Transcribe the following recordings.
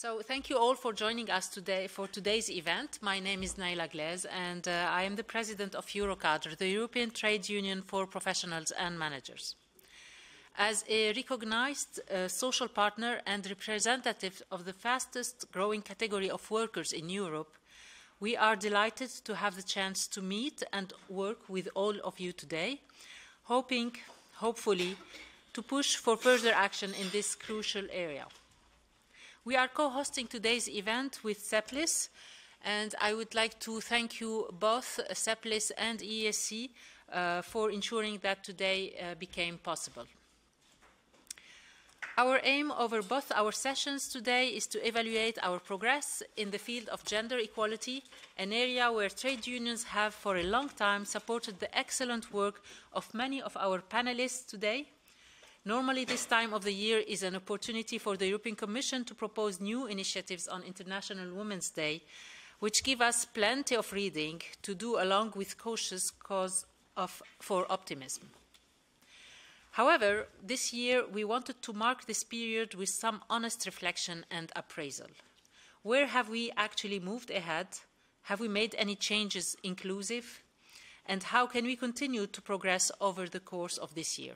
So thank you all for joining us today for today's event. My name is Nayla Glaise and uh, I am the president of Eurocadre, the European Trade Union for Professionals and Managers. As a recognized uh, social partner and representative of the fastest growing category of workers in Europe, we are delighted to have the chance to meet and work with all of you today, hoping, hopefully, to push for further action in this crucial area. We are co-hosting today's event with CEPLIS, and I would like to thank you both, CEPLIS and ESC, uh, for ensuring that today uh, became possible. Our aim over both our sessions today is to evaluate our progress in the field of gender equality, an area where trade unions have for a long time supported the excellent work of many of our panelists today Normally, this time of the year is an opportunity for the European Commission to propose new initiatives on International Women's Day, which give us plenty of reading to do along with cautious cause of, for optimism. However, this year we wanted to mark this period with some honest reflection and appraisal. Where have we actually moved ahead? Have we made any changes inclusive? And how can we continue to progress over the course of this year?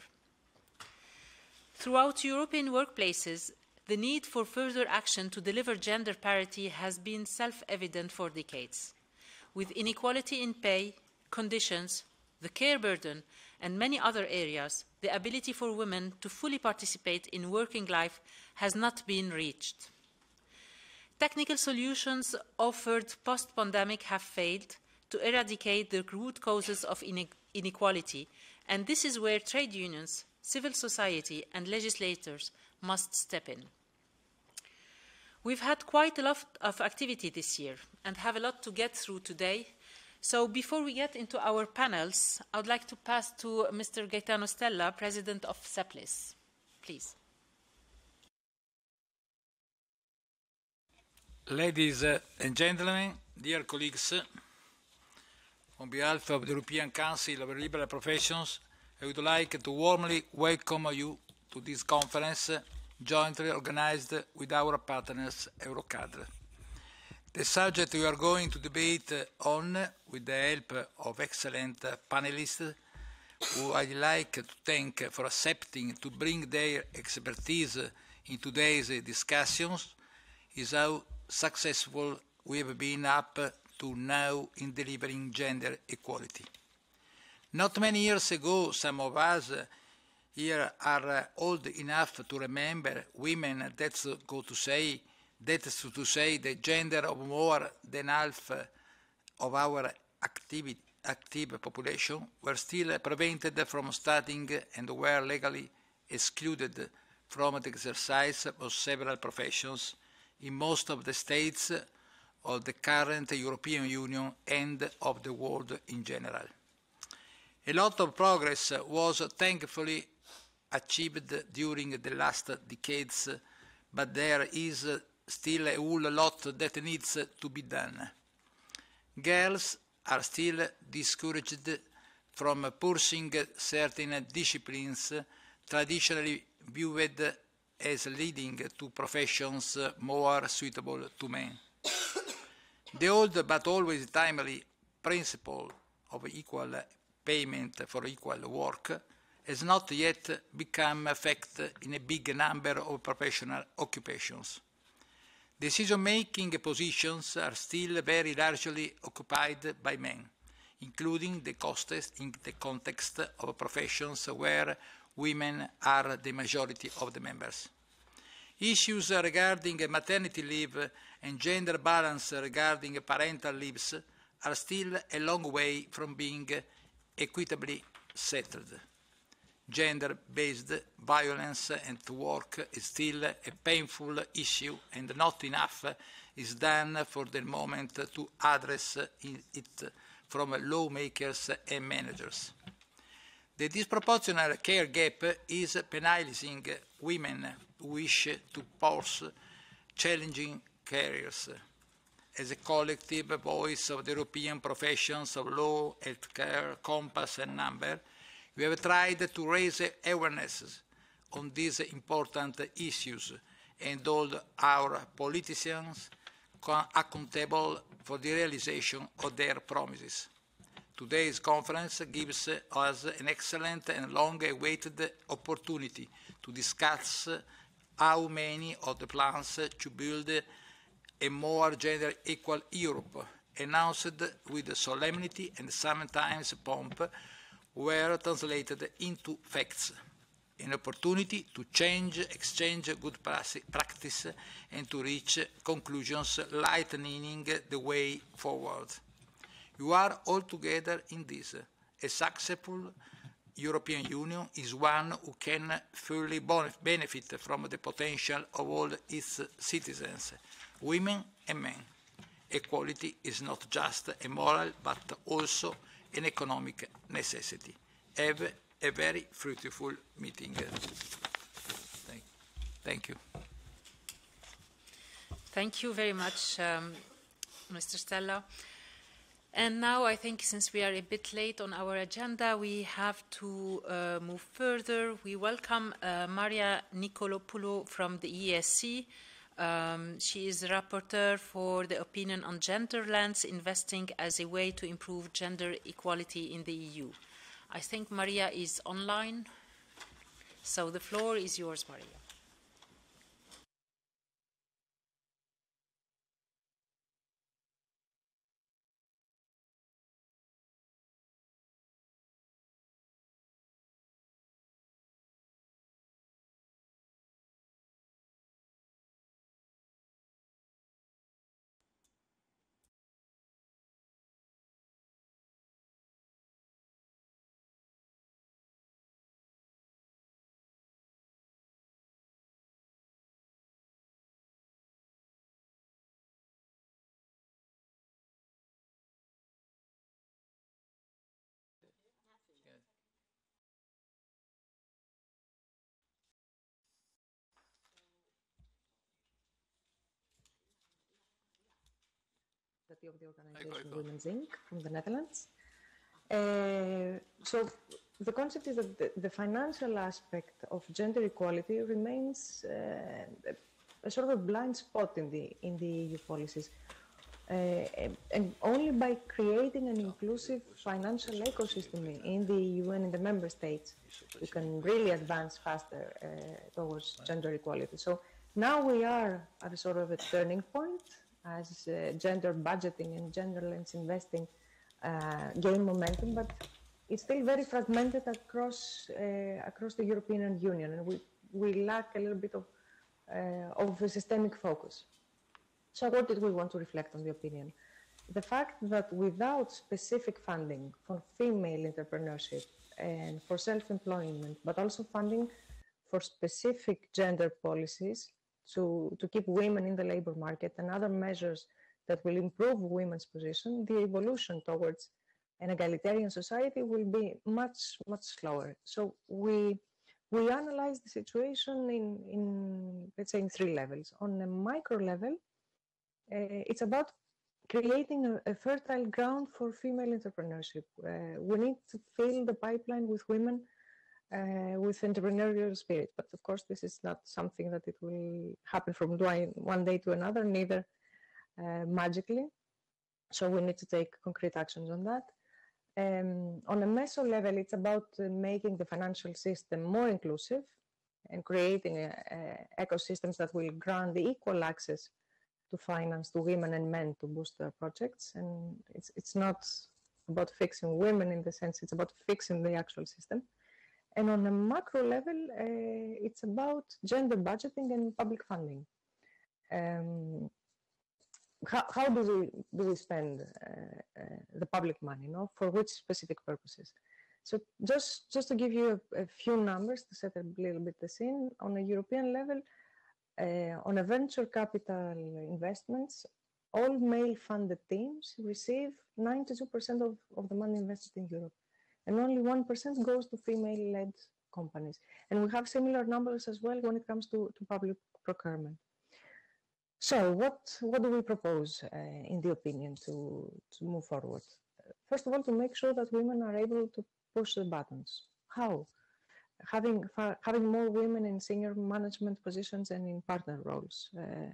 Throughout European workplaces, the need for further action to deliver gender parity has been self-evident for decades. With inequality in pay, conditions, the care burden, and many other areas, the ability for women to fully participate in working life has not been reached. Technical solutions offered post-pandemic have failed to eradicate the root causes of inequality, and this is where trade unions, civil society and legislators must step in. We've had quite a lot of activity this year and have a lot to get through today. So before we get into our panels, I would like to pass to Mr. Gaetano Stella, President of CEPLIS. Please. Ladies uh, and gentlemen, dear colleagues, on behalf of the European Council of Liberal Professions, I would like to warmly welcome you to this conference jointly organized with our partners Eurocadre. The subject we are going to debate on, with the help of excellent panelists, who I'd like to thank for accepting to bring their expertise in today's discussions, is how successful we have been up to now in delivering gender equality. Not many years ago, some of us here are old enough to remember women, that's go to say, that's to say the gender of more than half of our active population were still prevented from studying and were legally excluded from the exercise of several professions in most of the states of the current European Union and of the world in general. A lot of progress was thankfully achieved during the last decades, but there is still a whole lot that needs to be done. Girls are still discouraged from pursuing certain disciplines traditionally viewed as leading to professions more suitable to men. the old but always timely principle of equal payment for equal work has not yet become a fact in a big number of professional occupations. Decision-making positions are still very largely occupied by men, including the context, in the context of professions where women are the majority of the members. Issues regarding maternity leave and gender balance regarding parental leaves are still a long way from being equitably settled. Gender-based violence at work is still a painful issue and not enough is done for the moment to address it from lawmakers and managers. The disproportionate care gap is penalizing women who wish to pursue challenging careers as a collective voice of the European professions of law, healthcare, compass and number, we have tried to raise awareness on these important issues and hold our politicians accountable for the realization of their promises. Today's conference gives us an excellent and long-awaited opportunity to discuss how many of the plans to build a more gender equal Europe, announced with solemnity and sometimes pomp, were translated into facts. An opportunity to change, exchange good practice, and to reach conclusions lightening the way forward. You are all together in this. A successful European Union is one who can fully benefit from the potential of all its citizens, women and men. Equality is not just a moral but also an economic necessity. Have a very fruitful meeting. Thank, you. Thank you very much, um, Mr. Stella. And now I think since we are a bit late on our agenda, we have to uh, move further. We welcome uh, Maria Nikolopoulou from the ESC. Um, she is rapporteur for the opinion on gender lens investing as a way to improve gender equality in the EU. I think Maria is online. So the floor is yours, Maria. Of the organization Women's Inc. from the Netherlands. Uh, so the concept is that the, the, financial aspect of gender equality remains uh, a sort of a blind spot in the in the EU policies. Uh, and only by creating an inclusive financial ecosystem in the EU and in the member states, we can really advance faster uh, towards gender equality. So now we are at a sort of a turning point as uh, gender budgeting and gender lens investing uh, gain momentum, but it's still very fragmented across uh, across the European Union, and we we lack a little bit of of a systemic focus. So, what did we want to reflect on the opinion? The fact that without specific funding for female entrepreneurship and for self-employment, but also funding for specific gender policies, to, to keep women in the labor market and other measures that will improve women's position, the evolution towards an egalitarian society will be much, much slower. So we, we analyze the situation in, in, let's say, in three levels. On a micro level, uh, it's about creating a, a, fertile ground for female entrepreneurship. Uh, we need to fill the pipeline with women uh, with entrepreneurial spirit. But of course, this is not something that it will happen from one day to another, neither uh, magically. So we need to take concrete actions on that. Um, on a meso level, it's about uh, making the financial system more inclusive and creating a, a ecosystems that will grant the equal access to finance to women and men to boost their projects. And it's, it's not about fixing women in the sense, it's about fixing the actual system. And on a macro level, uh, it's about gender budgeting and public funding. Um, how, how, do we do we spend uh, uh, the public money? No, for which specific purposes? So just just to give you a, a, few numbers to set a little bit the scene on a European level, uh, on a venture capital investments, all male-funded teams receive 92% of, of the money invested in Europe and only 1% goes to female-led companies. And we have similar numbers as well when it comes to, to public procurement. So what, what do we propose uh, in the opinion to, to move forward? First of all, to make sure that women are able to push the buttons. How? having having more women in senior management positions and in partner roles. Uh,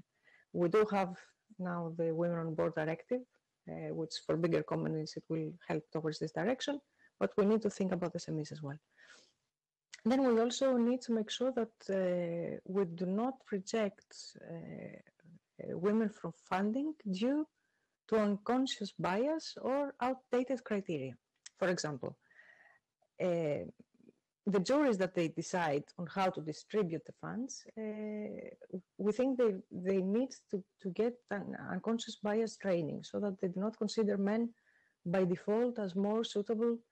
we do have now the Women on Board Directive, uh, which for bigger companies it will help towards this direction, but we need to think about SMEs as well. Then we also need to make sure that uh, we do not reject uh, women from funding due to unconscious bias or outdated criteria. For example, uh, the juries that they decide on how to distribute the funds, uh, we think they, they need to, to get an unconscious bias training so that they do not consider men by default as more suitable uh,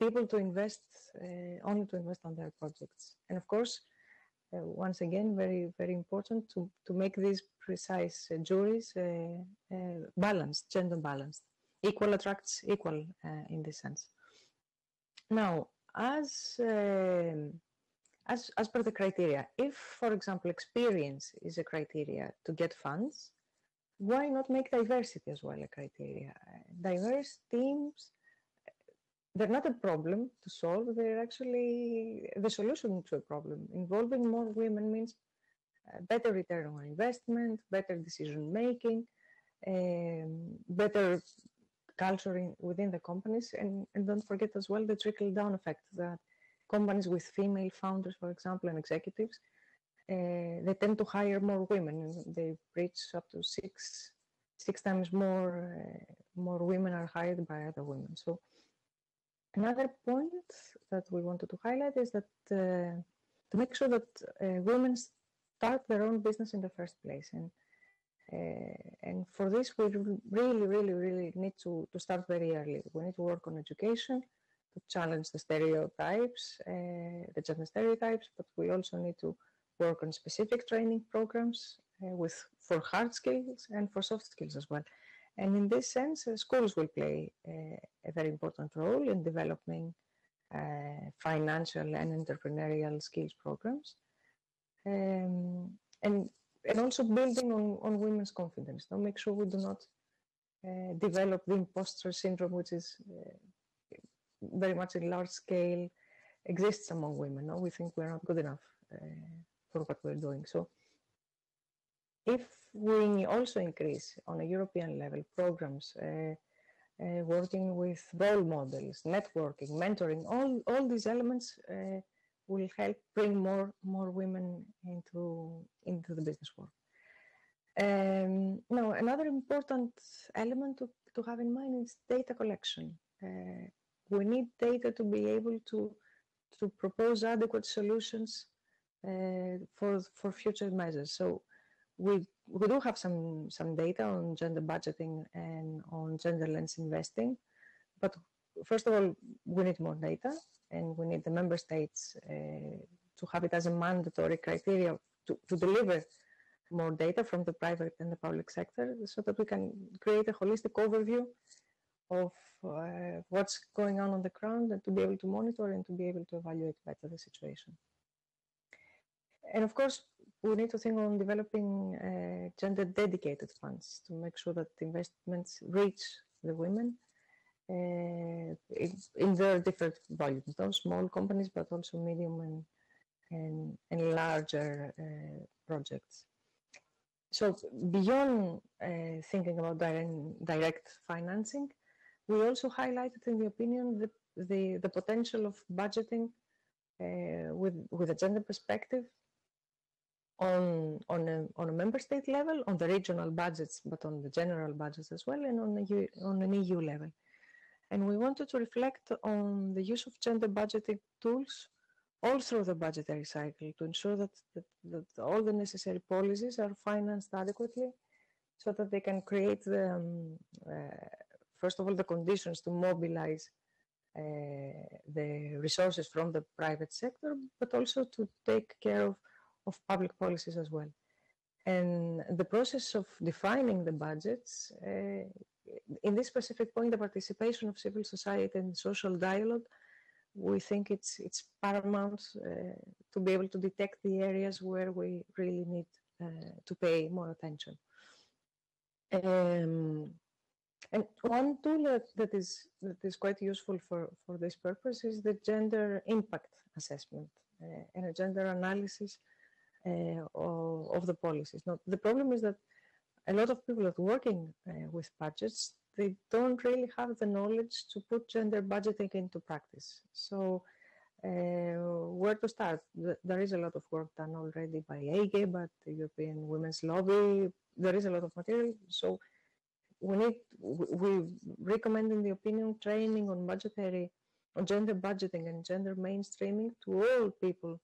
people to invest, uh, only to invest on their projects. And of course, uh, once again, very, very important to, to make these precise uh, juries uh, balanced, gender balanced. Equal attracts equal in this sense. Now, as, uh, as, as per the criteria, if, for example, experience is a criteria to get funds, why not make diversity as well a criteria? Diverse teams, they're not a problem to solve, they're actually the solution to a problem. Involving more women means better return on investment, better decision making, um, better culture in, within the companies. And, and don't forget as well the trickle down effect that companies with female founders, for example, and executives, uh, they tend to hire more women. They reach up to six six times more uh, more women are hired by other women. So another point that we wanted to highlight is that uh, to make sure that uh, women start their own business in the first place and uh, and for this, we really, really, really need to, to start very early. We need to work on education to challenge the stereotypes, uh, the gender stereotypes, but we also need to work on specific training programs uh, with for hard skills and for soft skills as well. And in this sense, uh, schools will play uh, a very important role in developing uh, financial and entrepreneurial skills programs. Um, and and also building on, on women's confidence. Now, make sure we do not uh, develop the imposter syndrome, which is uh, very much a large scale exists among women. No, we think we're not good enough uh, for what we're doing. So, if we also increase on a European level programs uh, uh, working with role models, networking, mentoring, all all these elements uh, will help bring more more women into into the business world. Um, now, another important element to, to have in mind is data collection. Uh, we need data to be able to to propose adequate solutions uh, for for future measures. So we we do have some some data on gender budgeting and on gender lens investing, but first of all, we need more data and we need the member states uh, to have it as a mandatory criteria to, to deliver more data from the private and the public sector so that we can create a holistic overview of uh, what's going on on the ground and to be able to monitor and to be able to evaluate better the situation. And of course, we need to think on developing uh, gender dedicated funds to make sure that investments reach the women uh, in, in their different volumes, those small companies, but also medium and and, and larger uh, projects. So beyond uh, thinking about direct, direct financing, we also highlighted in the opinion the, the, the potential of budgeting uh, with, with a gender perspective on, on, a, on a member state level, on the regional budgets, but on the general budgets as well, and on, the, on an EU level. And we wanted to reflect on the use of gender budgeting tools all through the budgetary cycle to ensure that, that, that all the necessary policies are financed adequately so that they can create the, um, uh, first of all, the conditions to mobilize uh, the resources from the private sector, but also to take care of, of public policies as well. And the process of defining the budgets uh, in this specific point, the participation of civil society and social dialogue, we think it's it's paramount uh, to be able to detect the areas where we really need uh, to pay more attention. Um, And one tool that, that is that is quite useful for, for this purpose is the gender impact assessment uh, and a gender analysis of, of, the policies. Now, the problem is that a lot of people that are working uh, with budgets, they don't really have the knowledge to put gender budgeting into practice. So uh, where to start? There is a lot of work done already by EIGE, but the European Women's Lobby, there is a lot of material. So we need, we recommend in the opinion training on budgetary, on gender budgeting and gender mainstreaming to all people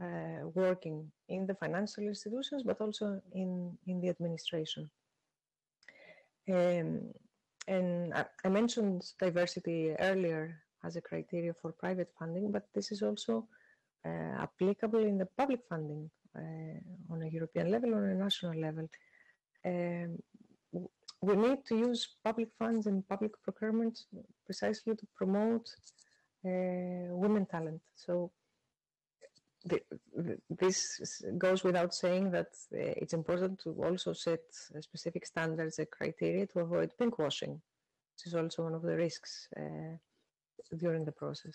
uh, working in the financial institutions, but also in, in the administration. Um, and I, I mentioned diversity earlier as a criteria for private funding, but this is also uh, applicable in the public funding uh, on a European level or a national level. Um, we need to use public funds and public procurement precisely to promote uh, women talent. So the, this goes without saying that it's important to also set specific standards and criteria to avoid pinkwashing, which is also one of the risks uh, during the process.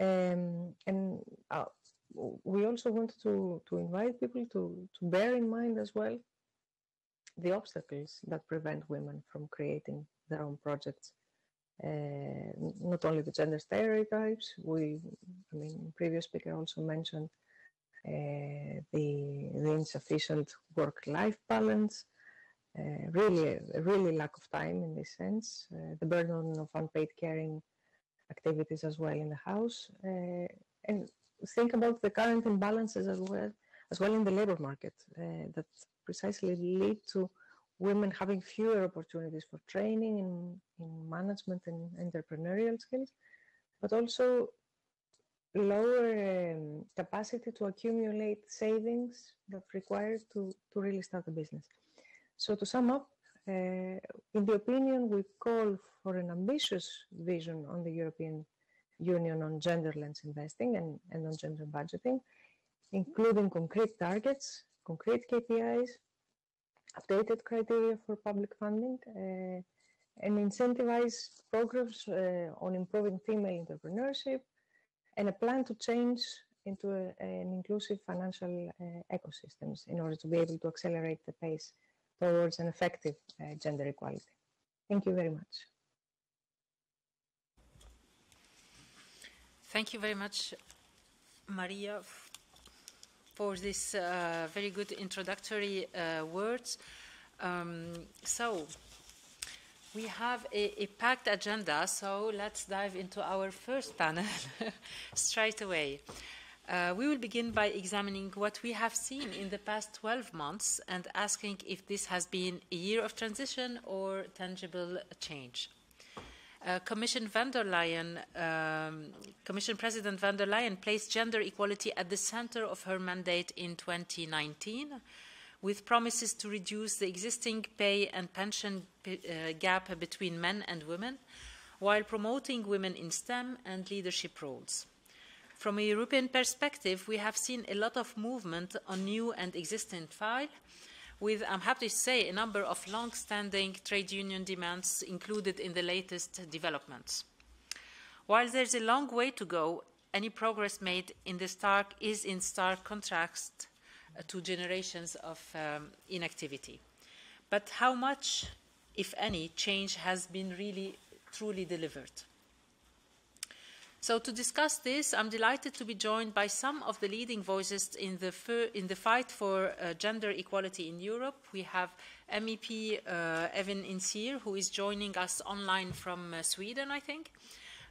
Um, and uh, we also want to, to invite people to, to bear in mind as well the obstacles that prevent women from creating their own projects. Uh, not only the gender stereotypes, we, I mean, previous speaker also mentioned uh, the, the insufficient work-life balance, uh, really, really lack of time in this sense, uh, the burden of unpaid caring activities as well in the house, uh, and think about the current imbalances as well, as well in the labor market uh, that precisely lead to women having fewer opportunities for training in, in management and entrepreneurial skills, but also lower um, capacity to accumulate savings that required to, to really start a business. So to sum up, uh, in the opinion, we call for an ambitious vision on the European Union on gender lens investing and, and on gender budgeting, including concrete targets, concrete KPIs, updated criteria for public funding, uh, and incentivize programs uh, on improving female entrepreneurship, and a plan to change into a, an inclusive financial uh, ecosystems in order to be able to accelerate the pace towards an effective uh, gender equality. Thank you very much. Thank you very much, Maria, for this uh, very good introductory uh, words. Um, so, we have a, a, packed agenda, so let's dive into our first panel straight away. Uh, we will begin by examining what we have seen in the past 12 months and asking if this has been a year of transition or tangible change. Uh, Commission von der Leyen, um, Commission President von der Leyen placed gender equality at the center of her mandate in 2019 with promises to reduce the existing pay and pension uh, gap between men and women while promoting women in STEM and leadership roles. From a European perspective, we have seen a lot of movement on new and existing files, with, I'm happy to say, a number of long-standing trade union demands included in the latest developments. While there's a long way to go, any progress made in the stark is in stark contrast uh, to generations of um, inactivity. But how much, if any, change has been really truly delivered? So to discuss this, I'm delighted to be joined by some of the leading voices in the, in the fight for uh, gender equality in Europe. We have MEP uh, Evin Incir, who is joining us online from uh, Sweden, I think.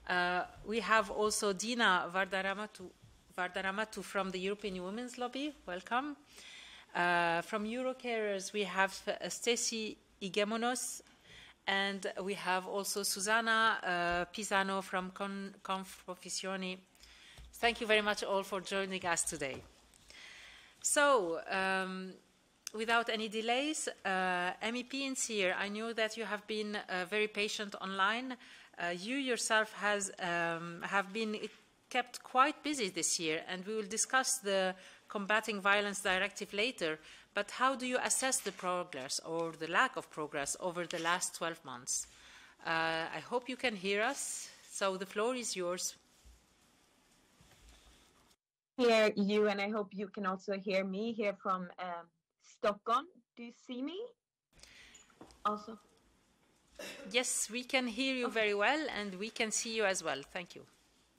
Uh, we have also Dina Vardaramatou, Vardaramatou from the European Women's Lobby. Welcome. Uh, from Eurocarers, we have uh, Stecy Yghemonos, and we have also Susanna uh, Pisano from Con. Thank you very much all for joining us today. So, um, without any delays, uh, MEP Incir, I know that you have been uh, very patient online. Uh, you yourself has, um, have been kept quite busy this year, and we will discuss the Combating Violence Directive later. But how do you assess the progress or the lack of progress over the last 12 months? Uh, I hope you can hear us. So the floor is yours. Hear you, and I hope you can also hear me here from um, Stockholm. Do you see me? Also. Yes, we can hear you very well, and we can see you as well. Thank you.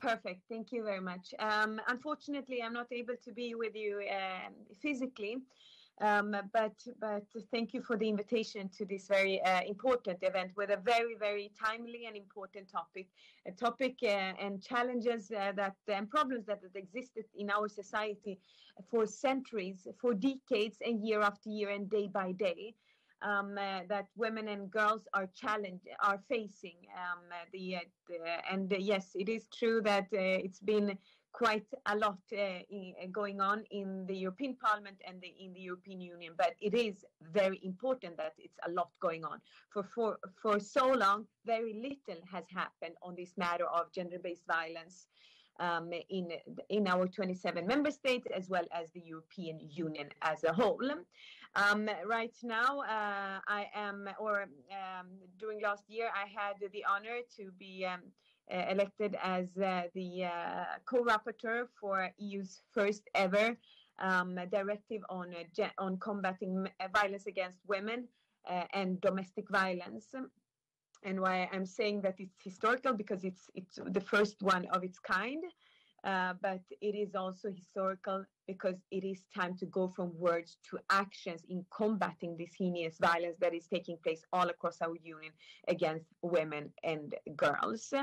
Perfect. Thank you very much. Um, unfortunately, I'm not able to be with you uh, physically, um, but but thank you for the invitation to this very uh, important event with a very very timely and important topic, a topic uh, and challenges uh, that and problems that have existed in our society for centuries, for decades, and year after year and day by day um, uh, that women and girls are challenged are facing. Um, uh, the, uh, and uh, yes, it is true that uh, it's been quite a lot in, going on in the European Parliament and the, in the European Union. But it is very important that it's a lot going on. For for for so long, very little has happened on this matter of gender-based violence. Um, in in our 27 member states as well as the European Union as a whole. Um, right now, uh, I am, or um, during last year, I had the honor to be um, uh, elected as uh, the uh, co-rapporteur for EU's first ever um, directive on uh, on combating uh, violence against women and domestic violence and why I'm saying that it's historical because it's it's the first one of its kind. Uh, but it is also historical because it is time to go from words to actions in combating this heinous violence that is taking place all across our union against women and girls.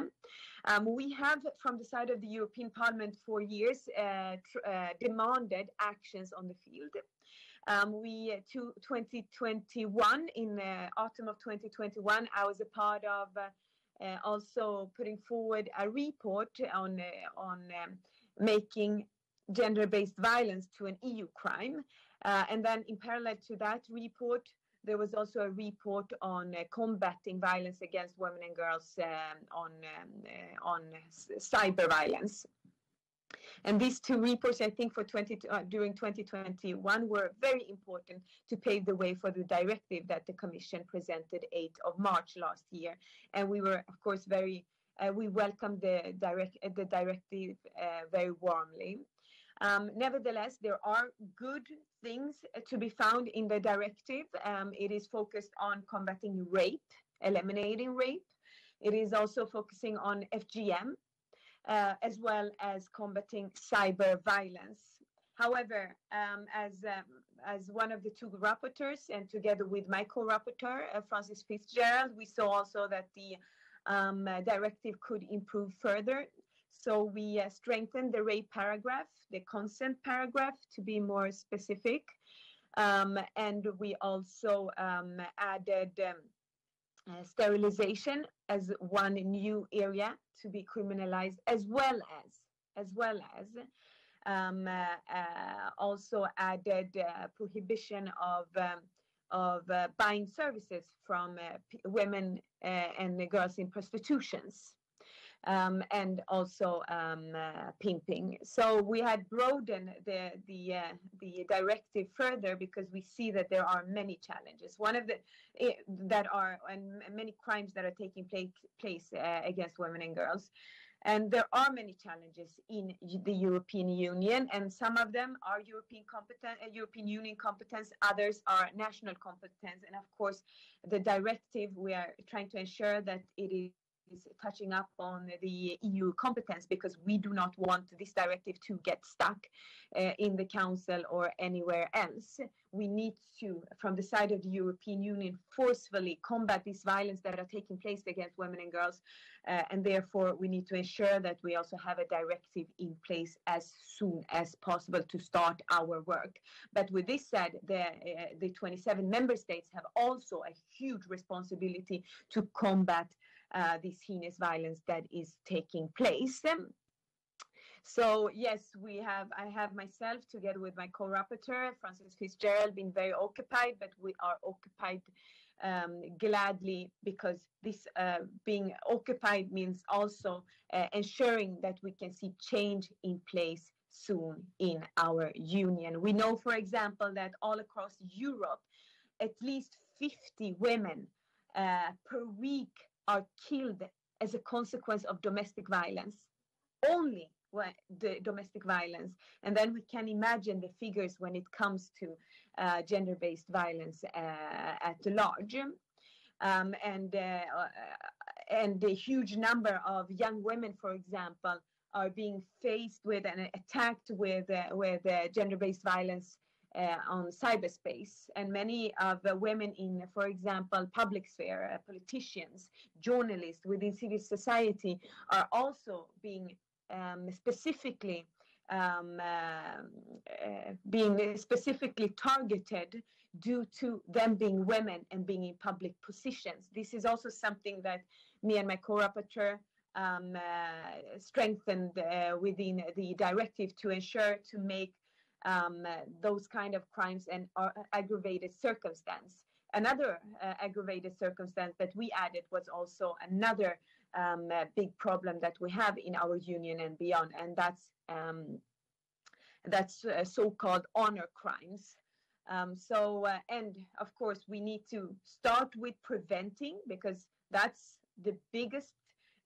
Um, we have, from the side of the European Parliament for years, uh, uh, demanded actions on the field. Um, we, uh, to 2021, in the autumn of 2021, I was a part of uh, also putting forward a report on uh, on um, making gender-based violence to an EU crime. Uh, and then in parallel to that report, there was also a report on uh, combating violence against women and girls um, on um, uh, on cyber violence. And these two reports, I think, for 20, uh, during 2021 were very important to pave the way for the directive that the Commission presented 8th of March last year. And we were, of course, very uh, we welcomed the directive uh, very warmly. Um, nevertheless, there are good things to be found in the directive. Um, it is focused on combating rape, eliminating rape. It is also focusing on FGM, uh, as well as combating cyber violence. However, um, as um, as one of the two rapporteurs, and together with my co-rapporteur uh, Frances Fitzgerald, we saw also that the um, uh, directive could improve further. So we uh, strengthened the rape paragraph, the consent paragraph, to be more specific, um, and we also um, added. Um, uh, sterilization as one new area to be criminalized, as well as as well as um, uh, uh, also added uh, prohibition of um, of uh, buying services from women and girls in prostitutions um, and also um, uh, pimping. So we had broadened the the uh, the directive further because we see that there are many challenges. One of the eh, that are and many crimes that are taking place place uh, against women and girls. And there are many challenges in the European Union, and some of them are European competence, uh, European Union competence. Others are national competence. And of course, the directive we are trying to ensure that it is touching up on the EU competence because we do not want this directive to get stuck uh, in the Council or anywhere else. We need to, from the side of the European Union, forcefully combat this violence that are taking place against women and girls. Uh, and therefore, we need to ensure that we also have a directive in place as soon as possible to start our work. But with this said, the, uh, the 27 member states have also a huge responsibility to combat this heinous violence that is taking place. So yes, we have. I have myself together with my co-rapporteur Frances Fitzgerald been very occupied, but we are occupied um, gladly because this uh, being occupied means also uh, ensuring that we can see change in place soon in our union. We know, for example, that all across Europe, at least 50 women uh, per week are killed as a consequence of domestic violence. Only the domestic violence. And then we can imagine the figures when it comes to uh, gender based violence uh, at large. Um, and, uh, and a huge number of young women, for example, are being faced with and attacked with, uh, with uh, gender based violence uh, on cyberspace. And many of the women in, for example, public sphere, uh, politicians, journalists within civil society are also being um, specifically um, uh, uh, being specifically targeted due to them being women and being in public positions. This is also something that me and my co-rapporteur um, uh, strengthened uh, within the directive to ensure to make um, those kind of crimes an aggravated circumstance. Another uh, aggravated circumstance that we added was also another um, big problem that we have in our union and beyond, and that's um, that's uh, so-called honor crimes. Um, so, uh, and of course, we need to start with preventing because that's the biggest,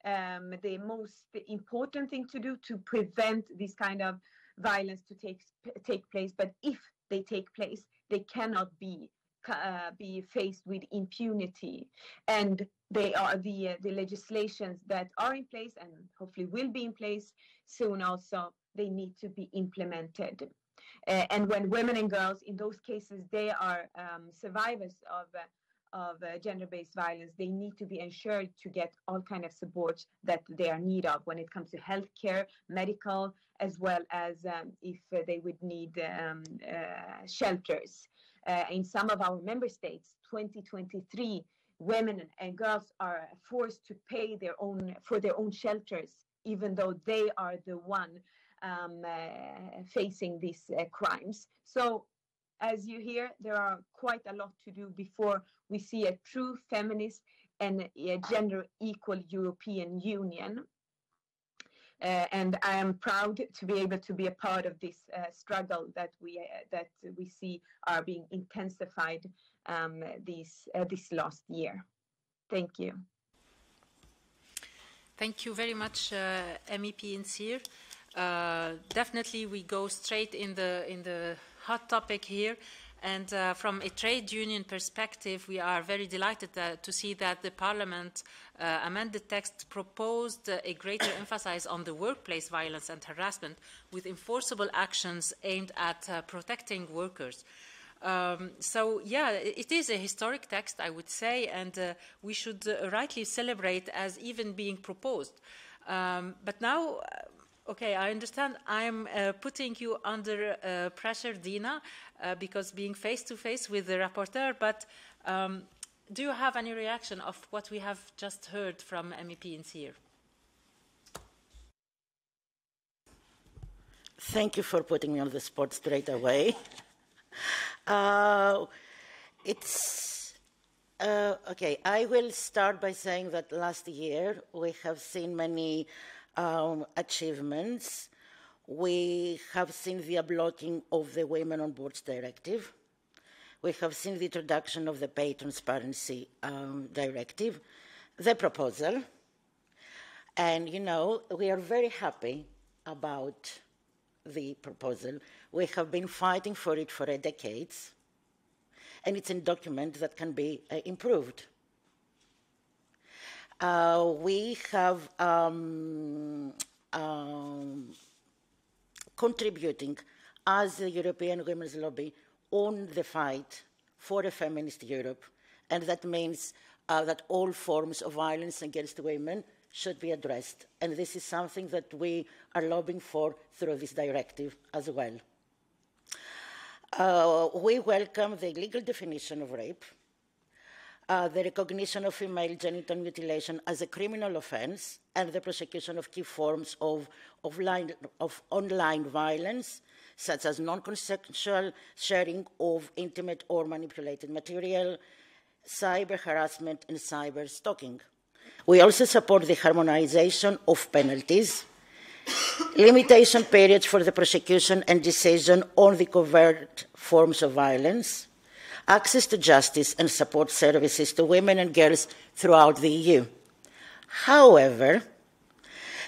um, the most important thing to do to prevent this kind of violence to take take place. But if they take place, they cannot be uh, be faced with impunity, and they are the uh, the legislations that are in place and hopefully will be in place soon. Also, they need to be implemented. Uh, and when women and girls, in those cases, they are um, survivors of uh, of uh, gender-based violence, they need to be ensured to get all kind of support that they are need of when it comes to healthcare, medical, as well as um, if uh, they would need um, uh, shelters. Uh, in some of our member states, 2023, women and girls are forced to pay their own for their own shelters, even though they are the one um, facing these crimes. So as you hear, there are quite a lot to do before we see a true feminist and a gender equal European Union. Uh, and I am proud to be able to be a part of this uh, struggle that we uh, that we see are being intensified um, this uh, this last year. Thank you. Thank you very much, uh, MEP Incir. Uh, definitely, we go straight in the in the hot topic here. And uh, from a trade union perspective, we are very delighted that, to see that the Parliament uh, amended text proposed uh, a greater emphasis on the workplace violence and harassment with enforceable actions aimed at uh, protecting workers. Um, so, yeah, it is a historic text, I would say, and uh, we should uh, rightly celebrate as even being proposed. Um, but now, Okay, I understand. I'm uh, putting you under uh, pressure, Dina, uh, because being face to face with the rapporteur. But um, do you have any reaction of what we have just heard from MEP here? Thank you for putting me on the spot straight away. Uh, it's uh, okay. I will start by saying that last year we have seen many um, achievements. We have seen the unblocking of the Women on Boards Directive. We have seen the introduction of the Pay Transparency um, Directive, the proposal. And, you know, we are very happy about the proposal. We have been fighting for it for decades, and it's a document that can be uh, improved. Uh, we have um, um, contributing as the European Women's Lobby on the fight for a feminist Europe, and that means uh, that all forms of violence against women should be addressed. And this is something that we are lobbying for through this directive as well. Uh, we welcome the legal definition of rape, uh, the recognition of female genital mutilation as a criminal offense and the prosecution of key forms of, of, line, of online violence, such as non-consensual sharing of intimate or manipulated material, cyber harassment, and cyber stalking. We also support the harmonization of penalties limitation periods for the prosecution and decision on the covert forms of violence, access to justice and support services to women and girls throughout the EU. However,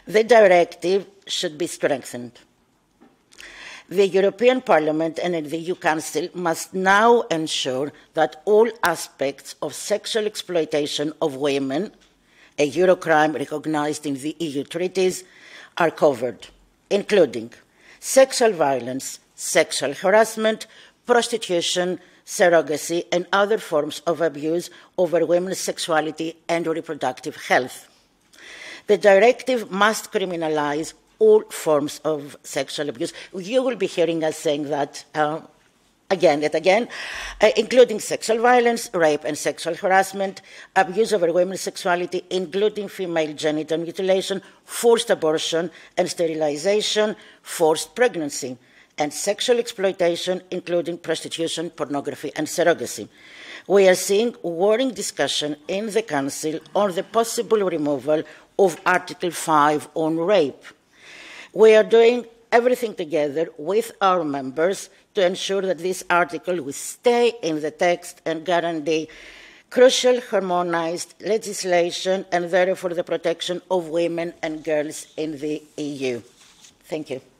the directive should be strengthened. The European Parliament and the EU Council must now ensure that all aspects of sexual exploitation of women, a Eurocrime recognized in the EU treaties, are covered, including sexual violence, sexual harassment, prostitution, surrogacy, and other forms of abuse over women's sexuality and reproductive health. The directive must criminalize all forms of sexual abuse. You will be hearing us saying that uh, again and again, uh, including sexual violence, rape, and sexual harassment, abuse over women's sexuality, including female genital mutilation, forced abortion and sterilization, forced pregnancy, and sexual exploitation, including prostitution, pornography, and surrogacy. We are seeing worrying discussion in the Council on the possible removal of Article 5 on rape. We are doing everything together with our members to ensure that this article will stay in the text and guarantee crucial harmonized legislation and therefore the protection of women and girls in the EU. Thank you.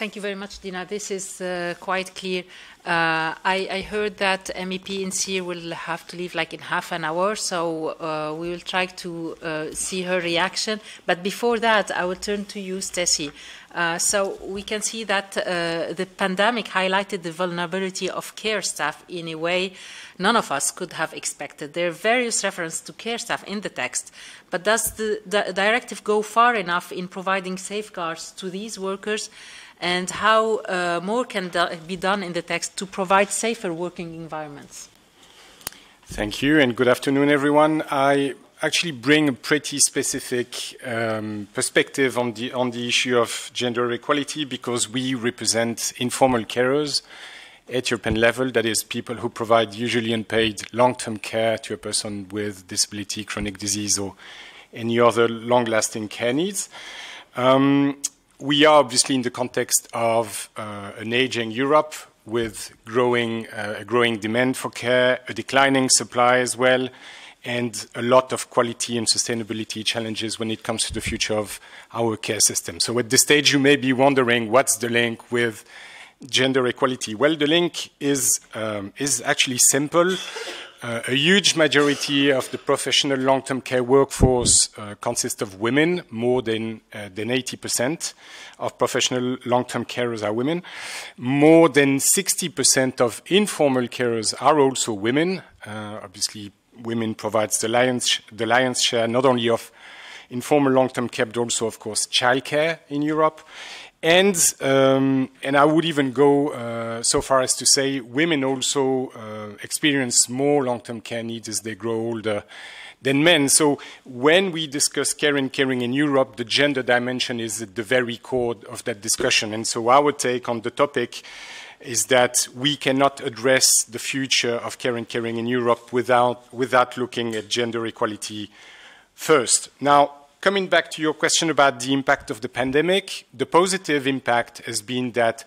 Thank you very much, Dina. This is uh, quite clear. Uh, I, I, heard that MEP Incir will have to leave like in half an hour, so uh, we will try to uh, see her reaction. But before that, I will turn to you, Stecy. Uh, so we can see that uh, the pandemic highlighted the vulnerability of care staff in a way none of us could have expected. There are various references to care staff in the text, but does the, the directive go far enough in providing safeguards to these workers? And how uh, more can do be done in the text to provide safer working environments. Thank you, and good afternoon, everyone. I actually bring a pretty specific um, perspective on the, on the issue of gender equality because we represent informal carers at European level, that is, people who provide usually unpaid long-term care to a person with disability, chronic disease, or any other long-lasting care needs. Um, we are obviously in the context of uh, an aging Europe with growing, uh, a growing demand for care, a declining supply as well, and a lot of quality and sustainability challenges when it comes to the future of our care system. So at this stage, you may be wondering what's the link with gender equality? Well, the link is, um, is actually simple. Uh, a huge majority of the professional long-term care workforce uh, consists of women. More than uh, than 80% of professional long-term carers are women. More than 60% of informal carers are also women. Uh, obviously, women provides the lion's the lion's share not only of informal long-term care but also, of course, childcare in Europe. And, um, and I would even go uh, so far as to say women also uh, experience more long-term care needs as they grow older than men. So when we discuss care and caring in Europe, the gender dimension is at the very core of that discussion. And so our take on the topic is that we cannot address the future of care and caring in Europe without, without looking at gender equality first. Now, coming back to your question about the impact of the pandemic, the positive impact has been that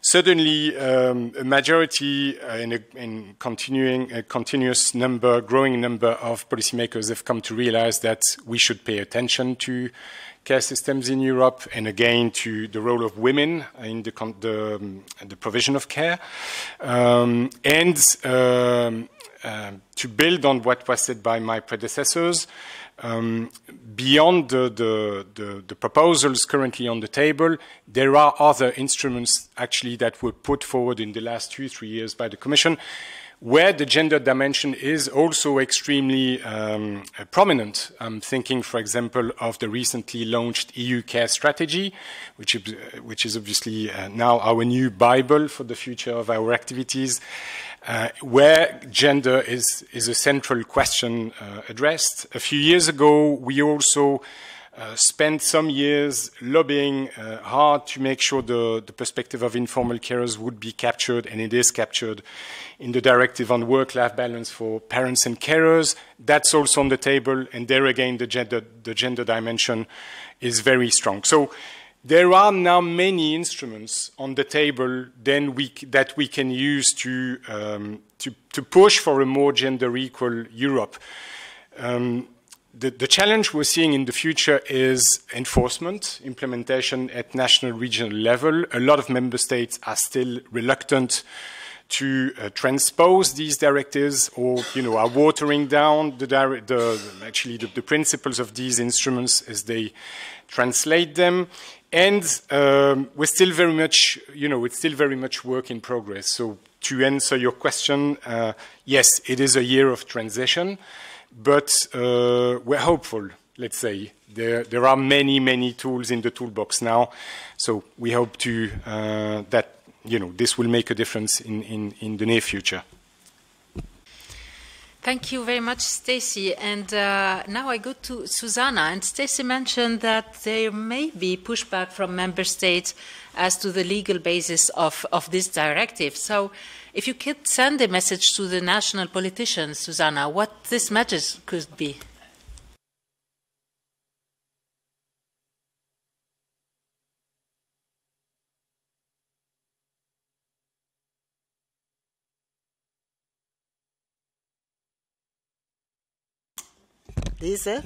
suddenly um, a majority uh, in, a, in continuing a continuous number, growing number of policymakers have come to realize that we should pay attention to care systems in Europe and again to the role of women in the, the, um, the provision of care. Um, and uh, to build on what was said by my predecessors, um, beyond the, the, the, the, proposals currently on the table, there are other instruments actually that were put forward in the last two, three years by the Commission where the gender dimension is also extremely um, prominent. I'm thinking, for example, of the recently launched EU Care Strategy, which is, which is obviously uh, now our new Bible for the future of our activities uh, where gender is, is a central question uh, addressed. A few years ago, we also uh, spent some years lobbying uh, hard to make sure the, the, perspective of informal carers would be captured, and it is captured in the directive on work-life balance for parents and carers. That's also on the table, and there again, the gender, the gender dimension is very strong. So there are now many instruments on the table we, that we can use to, um, to, to, push for a more gender equal Europe. Um, the, the, challenge we're seeing in the future is enforcement, implementation at national, regional level. A lot of member states are still reluctant to uh, transpose these directives or, you know, are watering down the, the actually the, the, principles of these instruments as they translate them. And um, we're still very much, you know, it's still very much work in progress. So to answer your question, uh, yes, it is a year of transition. But uh, we're hopeful, let's say. There, there, are many, many tools in the toolbox now. So we hope to, uh, that you know, this will make a difference in, in, in the near future. Thank you very much, Stecy. And uh, now I go to Susanna. And Stecy mentioned that there may be pushback from member states as to the legal basis of, of this directive. So if you could send a message to the national politicians, Susanna, what this message could be. Uh,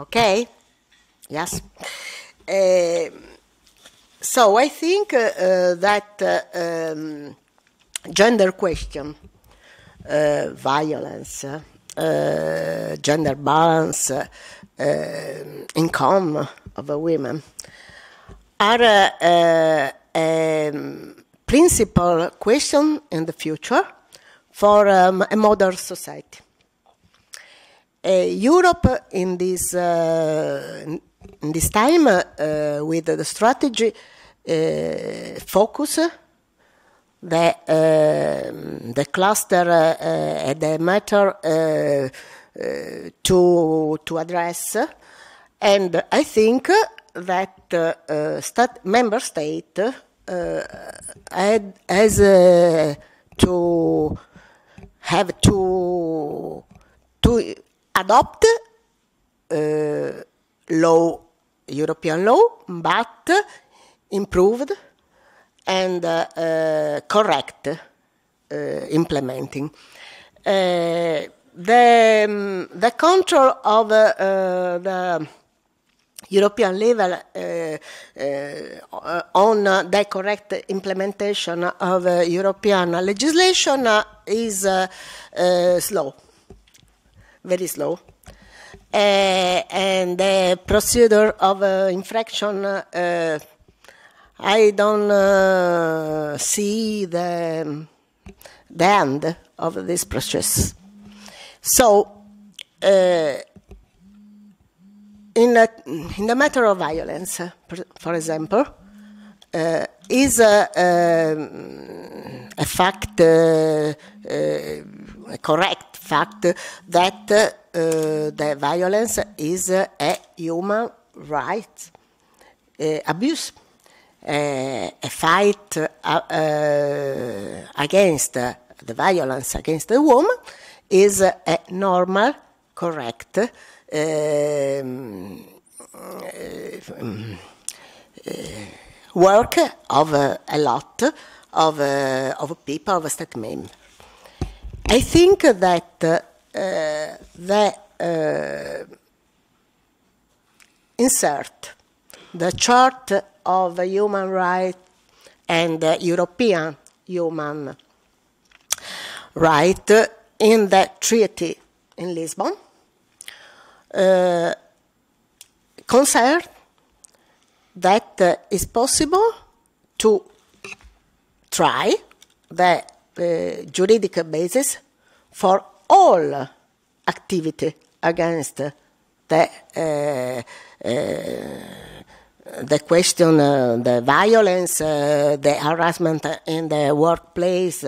okay, yes. Uh, so I think uh, uh that uh, um, gender question, violence, gender balance, uh, income of women are a, a principal question in the future for um, a modern society. Uh, Europe in this uh, in this time uh, with the strategy focus the, uh, the cluster uh, the matter uh, to, to address. And I think that stat member state had, has to have to to adopt uh, law, European law, but improved and uh, uh, correct uh, implementing. the, um, the control of the European level on the correct implementation of European legislation is slow, very slow. and the procedure of infraction I don't uh, see the, the end of this process. So, uh, in, a, in the matter of violence, for example, uh, is a, a, a fact, uh, uh, a correct fact, that uh, the violence is a human right abuse a fight uh, uh, against the violence against the woman is a normal, correct um, work of uh, a lot of, uh, of people of state members. I think that uh, the insert the chart of human rights and European human rights in the treaty in Lisbon uh, concern that uh, it's possible to try the uh, juridical basis for all activity against the uh, uh, the question, uh, the violence, the harassment in the workplace,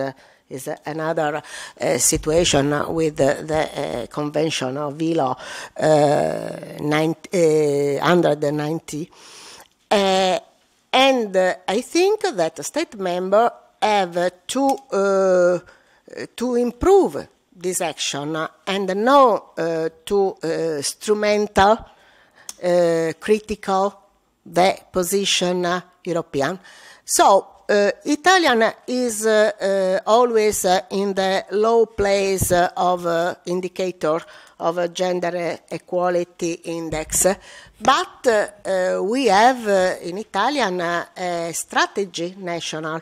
is another uh, situation with the, the uh, Convention of ILO uh, 90, 190. Uh, and uh, I think that state members have to, uh, to improve this action and know to instrumental, critical the position European. So uh, Italian is uh, uh, always in the low place of indicator of gender equality index, but we have in Italian a strategy national.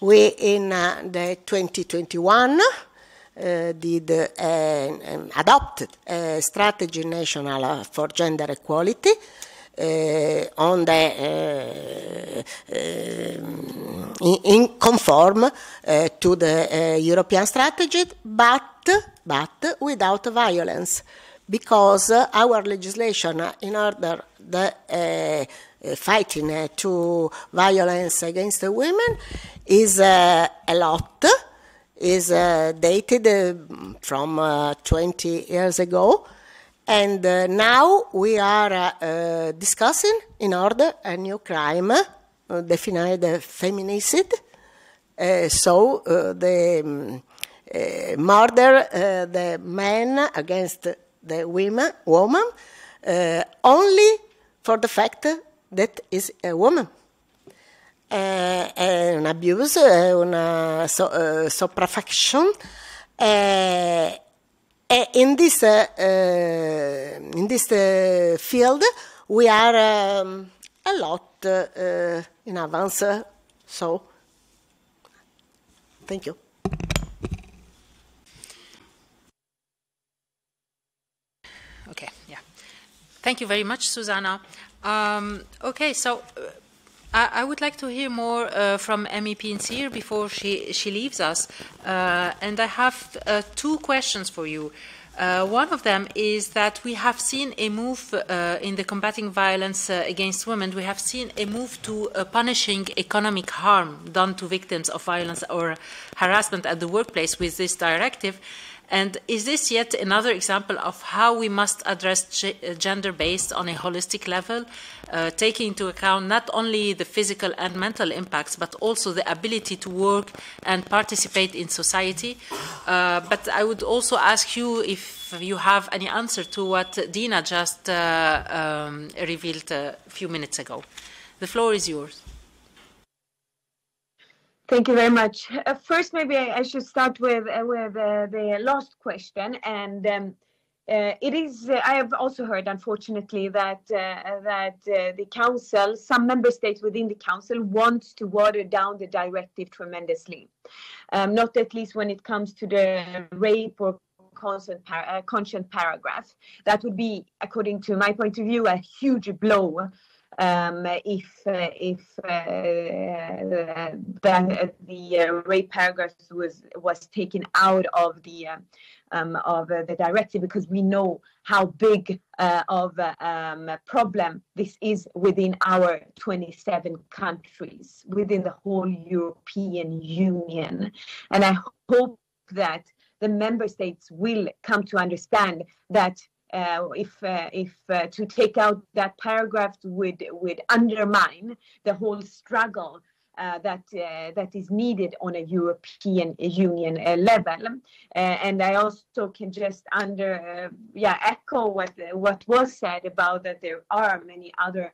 We in the 2021 uh, did uh, adopted a strategy national for gender equality uh, on the uh, in, in, conform uh, to the European strategy, but but without violence, because our legislation, in order the fighting uh, to violence against the women is uh, a lot is uh, dated from 20 years ago and uh, now we are uh, uh, discussing in order a new crime uh, defined feminicide. Uh, so uh, the um, murder the man against the women, woman uh, only for the fact that is a woman. Uh, uh, è un abuse, è una so, sopraffaction in this uh, uh, in this uh, field, we are um, a lot in advance. So, thank you. Okay, yeah. Thank you very much, Susanna. Um, okay, so I, I, would like to hear more uh, from MEP Incir before she, she leaves us. Uh, and I have uh, two questions for you. Uh, one of them is that we have seen a move uh, in the combating violence uh, against women. We have seen a move to punishing economic harm done to victims of violence or harassment at the workplace with this directive. And is this yet another example of how we must address gender based on a holistic level, uh, taking into account not only the physical and mental impacts, but also the ability to work and participate in society? Uh, but I would also ask you if you have any answer to what Dina just uh, um, revealed a few minutes ago. The floor is yours. Thank you very much. Uh, first, maybe I, I, should start with uh, with uh, the last question, and um, uh, it is. Uh, I have also heard, unfortunately, that uh, that the council, some member states within the council, wants to water down the directive tremendously. Um, not at least when it comes to the rape or consent, par- consent paragraph. That would be, according to my point of view, a huge blow um, if uh, if uh, the uh, rape paragraph was was taken out of the um, of the directive because we know how big of um, problem this is within our 27 countries within the whole European Union, and I hope that the member states will come to understand that uh, if uh, if uh, to take out that paragraph would would undermine the whole struggle uh, that uh, that is needed on a European Union uh, level, and I also can just under yeah echo what what was said about that there are many other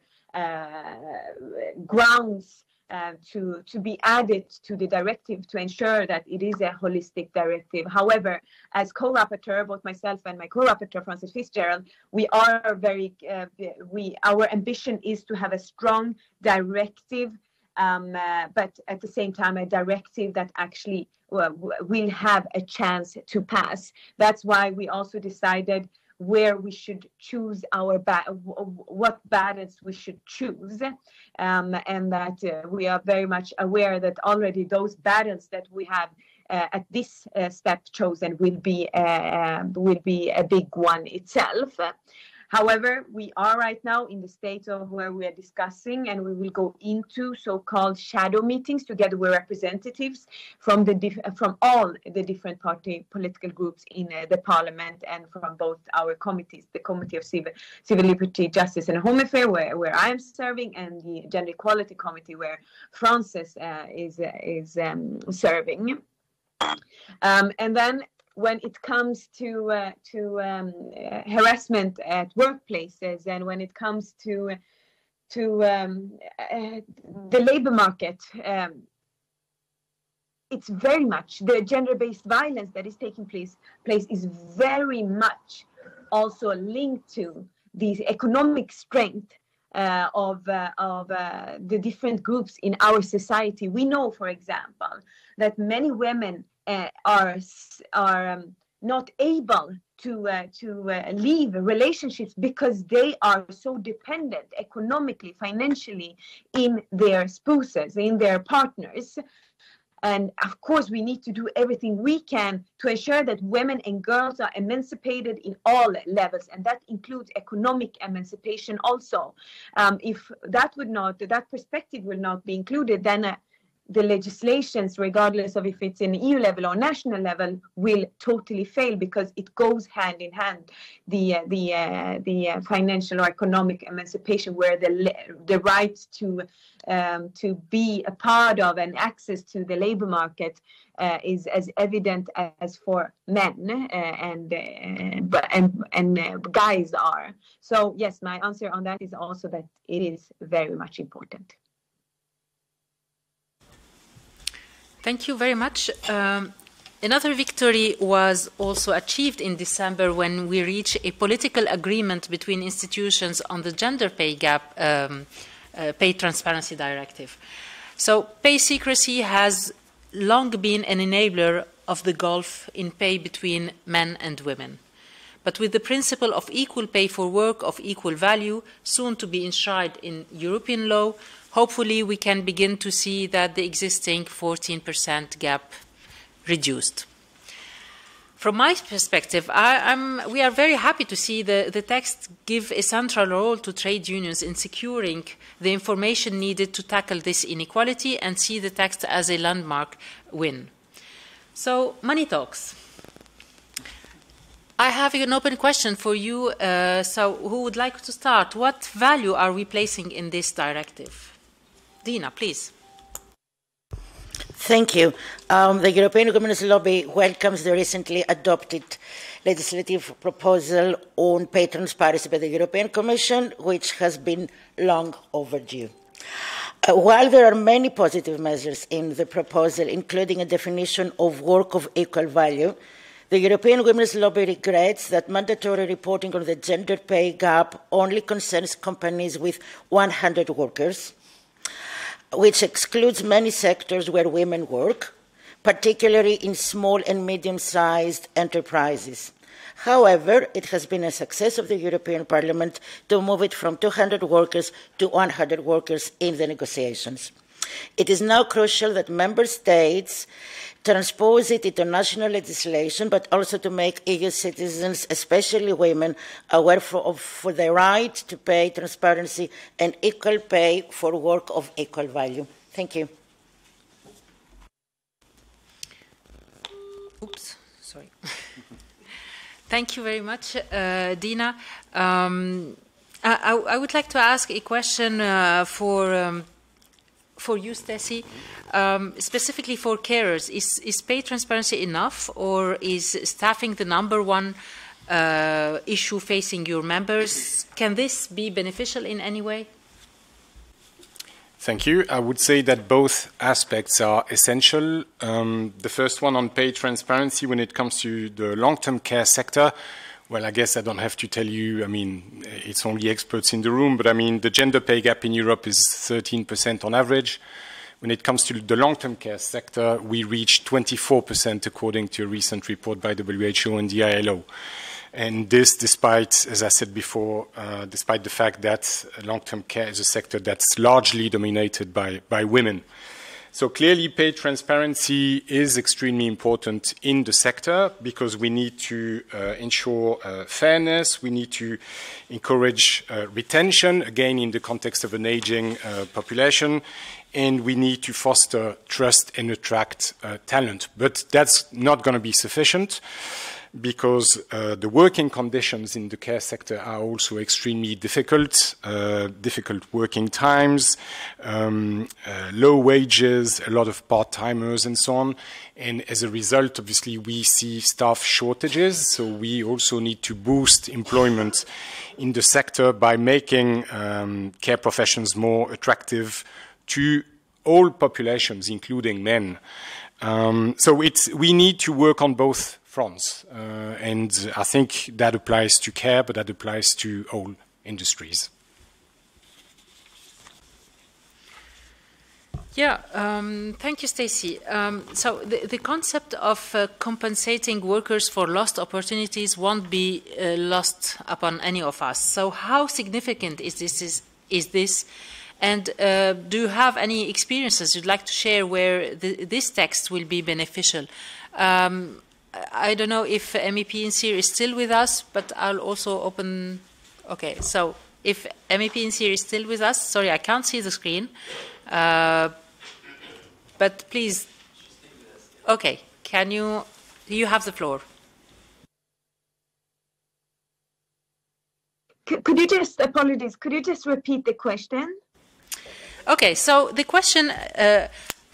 grounds uh, to, to be added to the directive to ensure that it is a holistic directive. However, as co-rapporteur, both myself and my co-rapporteur Frances Fitzgerald, we are very uh, we our ambition is to have a strong directive, um, uh, but at the same time a directive that actually uh, will have a chance to pass. That's why we also decided where we should choose our ba- what balance we should choose. Um, and that uh, we are very much aware that already those balance that we have uh, at this uh, step chosen will be uh, will be a big one itself However, we are right now in the state of where we are discussing, and we will go into so-called shadow meetings together with representatives from the from all the different party political groups in uh, the parliament and from both our committees, the Committee of Civil, Civil Liberty, Justice and Home Affairs, where, where I am serving, and the Gender Equality Committee, where Frances uh, is is um, serving. Um, and then when it comes to uh, to um, uh, harassment at workplaces and when it comes to to um, uh, the labor market, um, it's very much the gender-based violence that is taking place place is very much also linked to the economic strength uh, of uh, of uh, the different groups in our society. We know, for example, that many women uh, are are um, not able to uh, to uh, leave relationships because they are so dependent economically, financially in their spouses, in their partners. And of course, we need to do everything we can to ensure that women and girls are emancipated in all levels, and that includes economic emancipation also. Um, if that would not, that perspective will not be included, then uh, the legislations, regardless of if it's in EU level or national level, will totally fail because it goes hand in hand. The uh, the uh, the uh, financial or economic emancipation, where the the right to um, to be a part of and access to the labor market uh, is as evident as for men uh, and uh, and and guys are. So yes, my answer on that is also that it is very much important. Thank you very much. Um, another victory was also achieved in December when we reached a political agreement between institutions on the gender pay gap um, uh, pay transparency directive. So pay secrecy has long been an enabler of the gulf in pay between men and women. But with the principle of equal pay for work of equal value soon to be enshrined in European law, hopefully we can begin to see that the existing 14% gap reduced. From my perspective, I, we are very happy to see the, the text give a central role to trade unions in securing the information needed to tackle this inequality and see the text as a landmark win. So, money talks. I have an open question for you. Uh, so, who would like to start? What value are we placing in this directive? Dina, please. Thank you. Um, the European Women's Lobby welcomes the recently adopted legislative proposal on pay transparency by the European Commission, which has been long overdue. Uh, while there are many positive measures in the proposal, including a definition of work of equal value, the European Women's Lobby regrets that mandatory reporting on the gender pay gap only concerns companies with 100 workers which excludes many sectors where women work, particularly in small and medium sized enterprises. However, it has been a success of the European Parliament to move it from 200 workers to 100 workers in the negotiations. It is now crucial that member states transpose it into national legislation, but also to make EU citizens, especially women, aware for, of, for the right to pay, transparency, and equal pay for work of equal value. Thank you. Oops, sorry. Thank you very much, uh, Dina. Um, I, I, would like to ask a question uh, for. Um, for you, Stecy, um, specifically for carers, is, is pay transparency enough or is staffing the number one uh, issue facing your members? Can this be beneficial in any way? Thank you. I would say that both aspects are essential. Um, the first one on pay transparency when it comes to the long-term care sector, well, I guess I don't have to tell you, I mean, it's only experts in the room, but I mean, the gender pay gap in Europe is 13% on average. When it comes to the long-term care sector, we reached 24% according to a recent report by WHO and the ILO. And this despite, as I said before, uh, despite the fact that long-term care is a sector that's largely dominated by, by women. So clearly, pay transparency is extremely important in the sector because we need to uh, ensure uh, fairness, we need to encourage uh, retention, again, in the context of an aging uh, population, and we need to foster trust and attract uh, talent. But that's not going to be sufficient because uh, the working conditions in the care sector are also extremely difficult, uh, difficult working times, um, uh, low wages, a lot of part-timers and so on. And as a result, obviously, we see staff shortages. So we also need to boost employment in the sector by making um, care professions more attractive to all populations, including men. Um, so we need to work on both fronts. Uh, and I think that applies to care, but that applies to all industries. Yeah, um, thank you, Stecy. Um, so the, the, concept of uh, compensating workers for lost opportunities won't be uh, lost upon any of us. So how significant is this? Is, is this? And uh, do you have any experiences you'd like to share where the, this text will be beneficial? Um, I don't know if MEP Incir is still with us, but I'll also open. Okay, so if MEP Incir is still with us, sorry, I can't see the screen. Uh, but please, okay, can you, you have the floor. Could you just, apologies, could you just repeat the question? Okay, so the question, uh,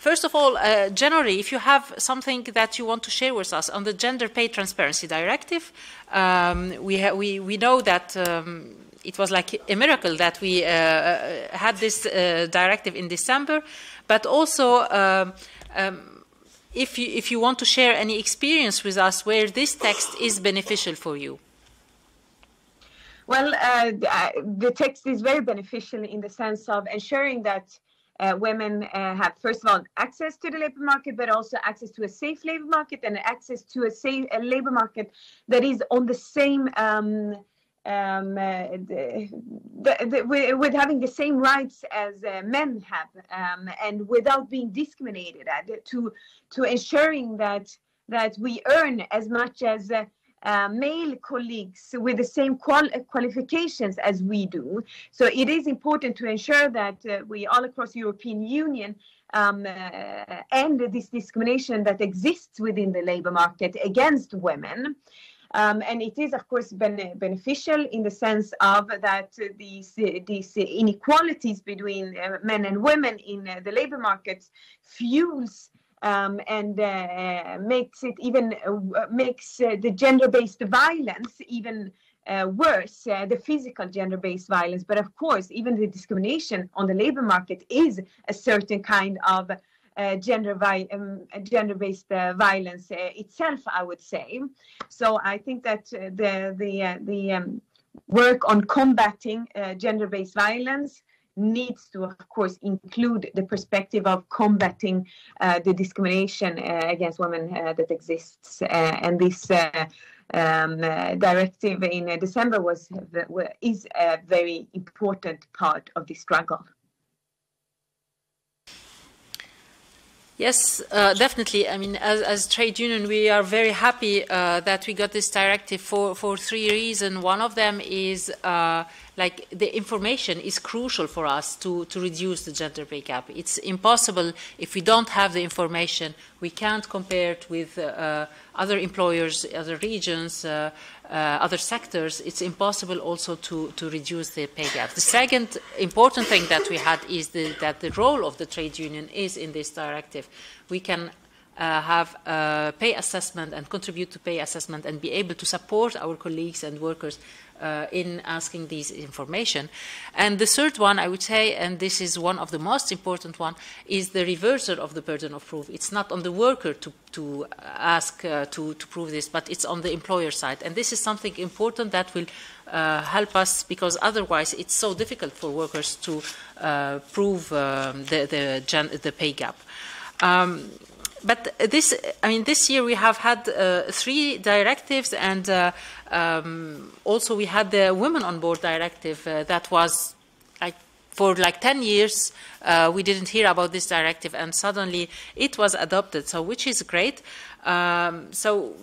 First of all, uh, generally, if you have something that you want to share with us on the Gender Pay Transparency Directive, um, we, we, we know that um, it was like a miracle that we uh, uh, had this uh, directive in December, but also um, um, if, you, if you want to share any experience with us where this text is beneficial for you. Well, uh, the text is very beneficial in the sense of ensuring that uh, women uh, have, first of all, access to the labor market, but also access to a safe labor market and access to a safe a labor market that is on the same, um, um, uh, the, the, the, with having the same rights as uh, men have, um, and without being discriminated at, to to ensuring that that we earn as much as uh, uh, male colleagues with the same qual qualifications as we do. So it is important to ensure that uh, we all across the European Union um, uh, end this discrimination that exists within the labor market against women. Um, and it is, of course, ben beneficial in the sense of that these, these inequalities between uh, men and women in uh, the labor markets fuels um, and uh, makes it even uh, makes uh, the gender-based violence even uh, worse, uh, the physical gender-based violence. But of course, even the discrimination on the labor market is a certain kind of uh, gender vi um, gender-based violence itself, I would say. So I think that the the the um, work on combating gender-based violence needs to, of course, include the perspective of combating uh, the discrimination uh, against women uh, that exists. Uh, and this uh, um, directive in December was is a very important part of the struggle. Yes, uh, definitely. I mean, as, as, trade union, we are very happy uh, that we got this directive for, for three reasons. One of them is uh, like the information is crucial for us to, to reduce the gender pay gap. It's impossible if we don't have the information. We can't compare it with uh, other employers, other regions, uh, uh, other sectors. It's impossible also to, to reduce the pay gap. The second important thing that we had is the, that the role of the trade union is in this directive. We can uh, have pay assessment and contribute to pay assessment and be able to support our colleagues and workers uh, in asking these information. And the third one, I would say, and this is one of the most important one, is the reversal of the burden of proof. It's not on the worker to, to ask uh, to, to prove this, but it's on the employer side. And this is something important that will uh, help us because otherwise it's so difficult for workers to uh, prove um, the, the, the, pay gap. Um, but this, I mean, this year we have had uh, three directives, and uh, um, also we had the Women on Board directive uh, that was like for like 10 years, uh, we didn't hear about this directive, and suddenly it was adopted, so which is great. Um, so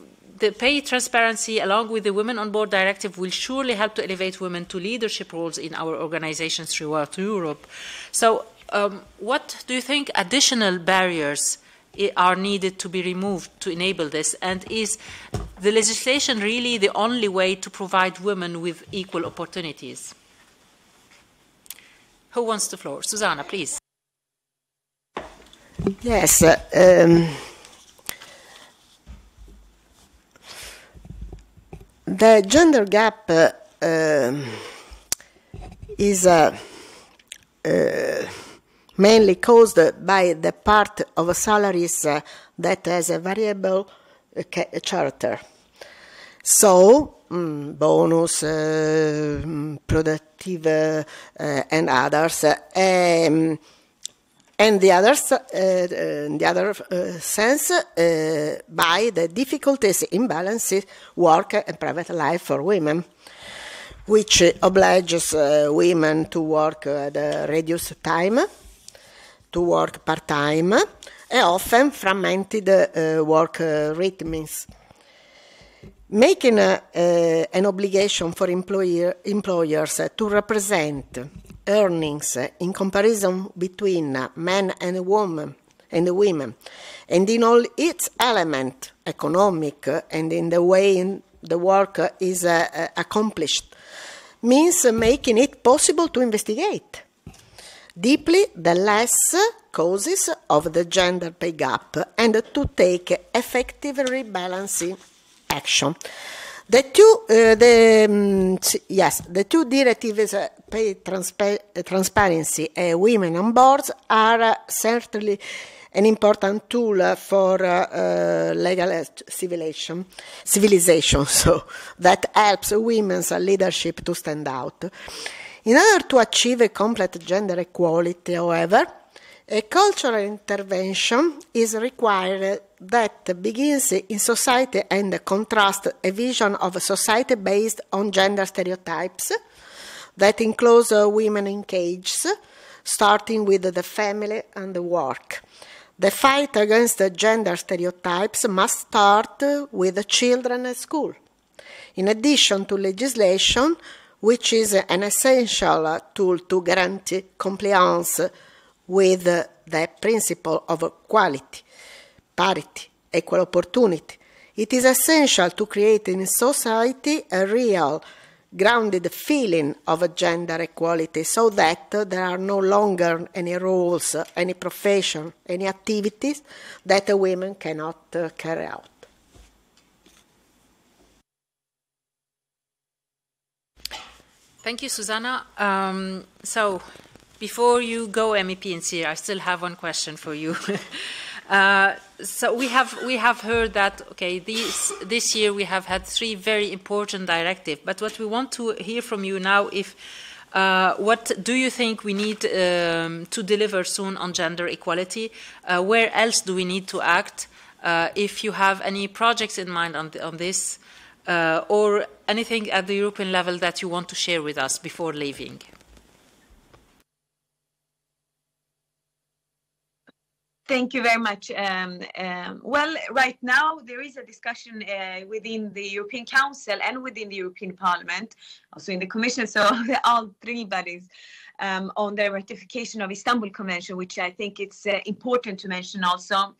the pay transparency, along with the Women on Board Directive, will surely help to elevate women to leadership roles in our organizations throughout Europe. So, um, what do you think additional barriers are needed to be removed to enable this? And is the legislation really the only way to provide women with equal opportunities? Who wants the floor? Susanna, please. Yes. Uh, um, the gender gap uh, um, is uh, uh mainly caused by the part of salaries uh, that has a variable uh, character. So, mm, bonus, uh, productive, uh, and others, um, and the others, uh, the other uh, sense, by the difficulties in balancing work and private life for women which obliges uh, women to work at a reduced time to work part-time and often fragmented uh, work uh, rhythms. Making uh, an obligation for employer, employers to represent earnings in comparison between men and women and women, and in all its element, economic and in the way in the work is accomplished, means making it possible to investigate deeply the less causes of the gender pay gap and to take effective rebalancing action. The two, uh, the, um, yes, the two directives, uh, pay transpa transparency and women on boards, are uh, certainly an important tool for uh, uh, legal civilization, civilization, so that helps women's leadership to stand out. In order to achieve a complete gender equality, however, a cultural intervention is required that begins in society and contrasts a vision of a society based on gender stereotypes that includes uh, women in cages, starting with the family and the work. The fight against gender stereotypes must start with children at school. In addition to legislation, which is an essential tool to guarantee compliance with the principle of equality, parity, equal opportunity. It is essential to create in society a real, grounded feeling of gender equality so that there are no longer any roles, any profession, any activities that women cannot uh, carry out. Thank you, Susanna. Um, so, before you go, MEP and Incir, I still have one question for you. uh, so we have we have heard that okay, this this year we have had three very important directives. But what we want to hear from you now, if uh, what do you think we need um, to deliver soon on gender equality? Uh, where else do we need to act? Uh, if you have any projects in mind on, on this, uh, or anything at the European level that you want to share with us before leaving? Thank you very much. Um, um, well, right now there is a discussion uh, within the European Council and within the European Parliament, also in the Commission, so all three bodies um, on the ratification of Istanbul Convention, which I think it's uh, important to mention also.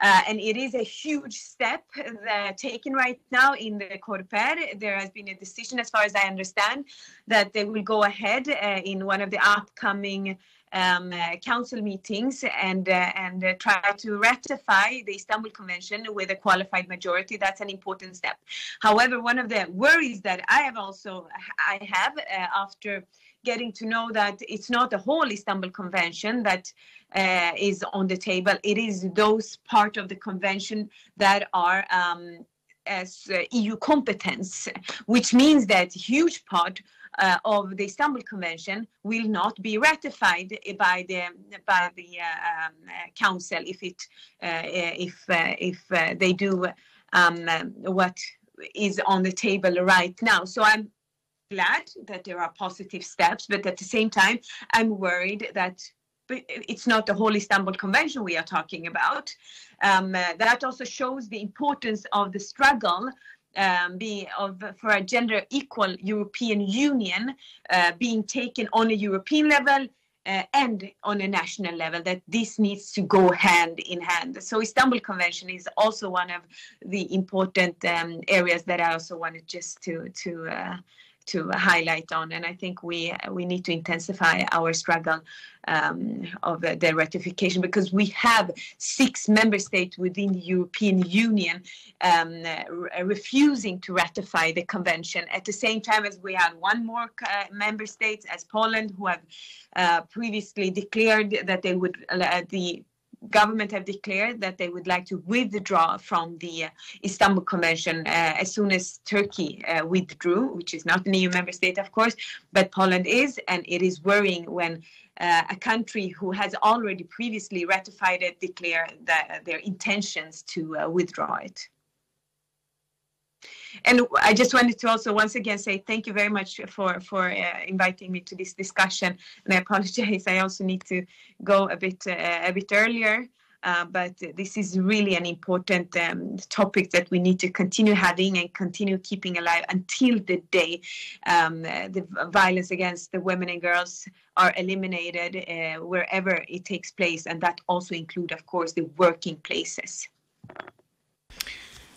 Uh, and it is a huge step uh, taken right now in the Coreper. There has been a decision, as far as I understand, that they will go ahead uh, in one of the upcoming um, uh, council meetings and uh, and uh, try to ratify the Istanbul Convention with a qualified majority. That's an important step. However, one of the worries that I have also I have uh, after getting to know that it's not the whole Istanbul Convention that uh, is on the table. It is those part of the convention that are um, as uh, EU competence, which means that huge part uh, of the Istanbul Convention will not be ratified by the by the uh, um, Council if it uh, if uh, if they do um, what is on the table right now. So I'm glad that there are positive steps, but at the same time, I'm worried that it's not the whole Istanbul Convention we are talking about. Um, uh, that also shows the importance of the struggle um, of for a gender equal European Union uh, being taken on a European level uh, and on a national level that this needs to go hand in hand. So Istanbul Convention is also one of the important um, areas that I also wanted just to to uh, to highlight on. And I think we we need to intensify our struggle um, of uh, the ratification because we have six member states within the European Union um, refusing to ratify the convention. At the same time as we had one more uh, member state, as Poland, who have uh, previously declared that they would uh, the government have declared that they would like to withdraw from the uh, Istanbul Convention uh, as soon as Turkey uh, withdrew, which is not an EU member state, of course, but Poland is, and it is worrying when uh, a country who has already previously ratified it declare that, their intentions to uh, withdraw it. And I just wanted to also once again say thank you very much for for uh, inviting me to this discussion. And I apologize. I also need to go a bit uh, a bit earlier. Uh, but this is really an important um, topic that we need to continue having and continue keeping alive until the day um, the violence against the women and girls are eliminated uh, wherever it takes place, and that also include, of course, the working places.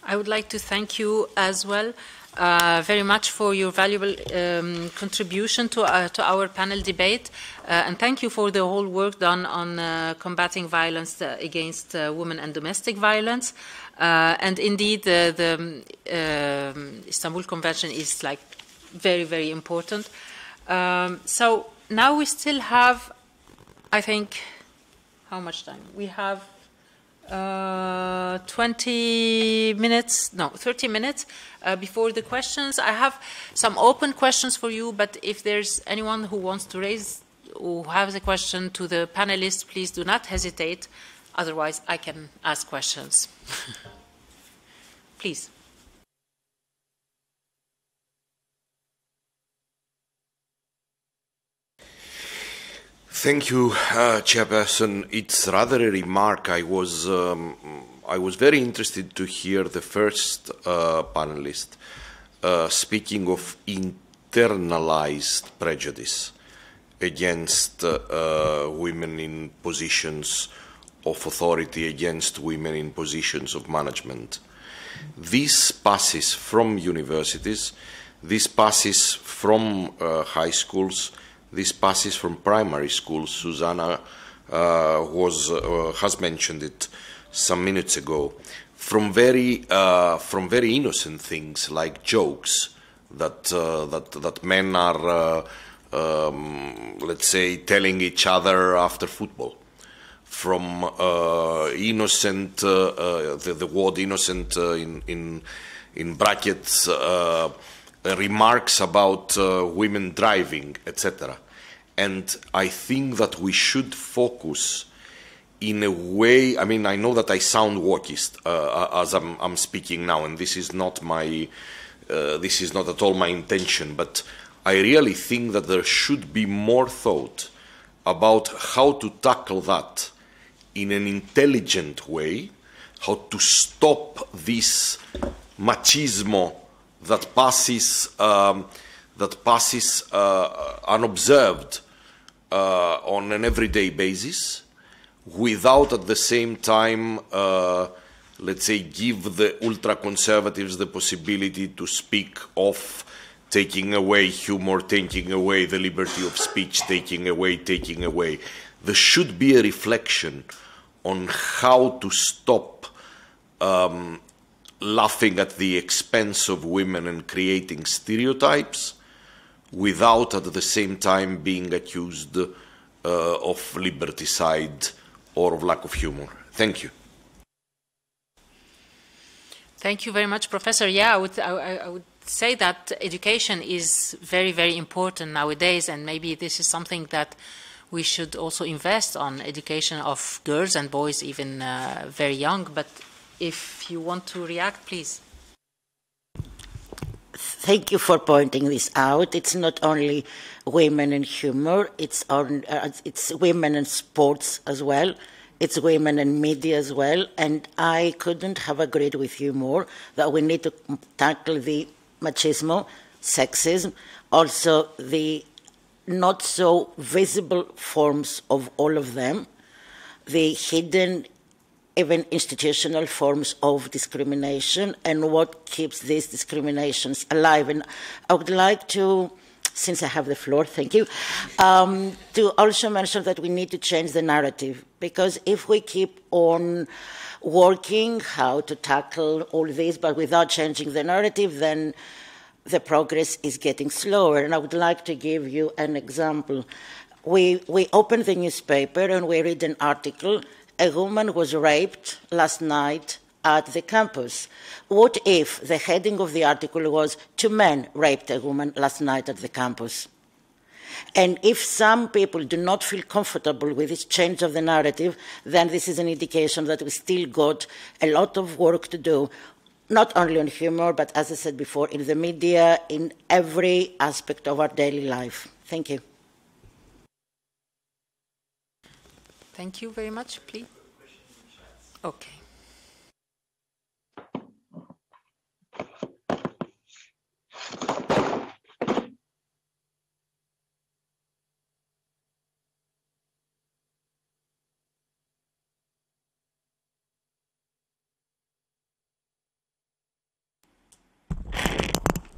I would like to thank you as well uh, very much for your valuable um, contribution to, uh, to our panel debate. Uh, and thank you for the whole work done on uh, combating violence uh, against uh, women and domestic violence. and indeed, the, the um, Istanbul Convention is like very, very important. Um, so now we still have, I think, how much time? We have uh, 20 minutes, no, 30 minutes uh, before the questions. I have some open questions for you, but if there's anyone who wants to raise, who has a question to the panelists, please do not hesitate. Otherwise, I can ask questions. please. Thank you, uh, Chairperson. It's rather a remark. I was um, I was very interested to hear the first uh, panelist uh, speaking of internalized prejudice against uh, uh, women in positions of authority, against women in positions of management. This passes from universities. This passes from uh, high schools this passes from primary school. Susanna uh, was, uh, has mentioned it some minutes ago. From very, uh, from very innocent things like jokes that, uh, that, that men are, uh, um, let's say, telling each other after football. From uh, innocent, the, the, word innocent in, in, in brackets, remarks about women driving, etc and I think that we should focus in a way. I mean, I know that I sound wokeist uh, as I'm, I'm, speaking now, and this is not my, uh, this is not at all my intention. But I really think that there should be more thought about how to tackle that in an intelligent way, how to stop this machismo that passes um, that passes uh, unobserved uh, on an everyday basis without at the same time, uh, let's say, give the ultra conservatives the possibility to speak of taking away humor, taking away the liberty of speech, taking away, taking away. There should be a reflection on how to stop um, laughing at the expense of women and creating stereotypes without at the same time being accused uh, of liberticide or of lack of humor. Thank you. Thank you very much, Professor. Yeah, I would, I, I would say that education is very, very important nowadays, and maybe this is something that we should also invest on education of girls and boys, even uh, very young. But if you want to react, please. thank you for pointing this out. It's not only women in humor, it's, on, uh, it's women in sports as well. It's women in media as well. And I couldn't have agreed with you more that we need to tackle the machismo, sexism, also the not so visible forms of all of them, the hidden even institutional forms of discrimination and what keeps these discriminations alive. And I would like to, since I have the floor, thank you, um, to also mention that we need to change the narrative because if we keep on working how to tackle all this but without changing the narrative, then the progress is getting slower. And I would like to give you an example. We, we open the newspaper and we read an article a woman was raped last night at the campus. What if the heading of the article was Two men raped a woman last night at the campus? And if some people do not feel comfortable with this change of the narrative, then this is an indication that we still got a lot of work to do, not only on humor, but as I said before, in the media, in every aspect of our daily life. Thank you. Thank you very much, please. Okay.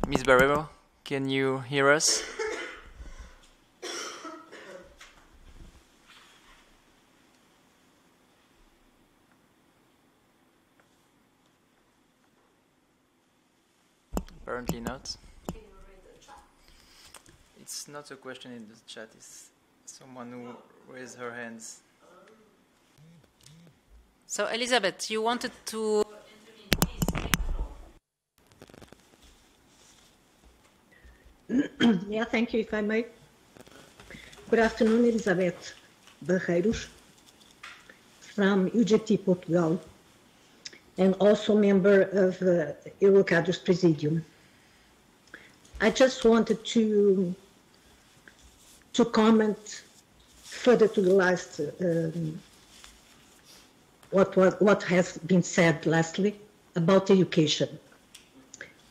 Ms. Barrero, can you hear us? Apparently not. It's not a question in the chat, it's someone who raised her hands. So, Elizabeth, you wanted to yeah, thank you, if I may. Good afternoon, Elizabeth Barreiros from UGT Portugal and also member of uh, Eurocadres Presidium. I just wanted to to comment further to the last um, what, what what has been said lastly about education,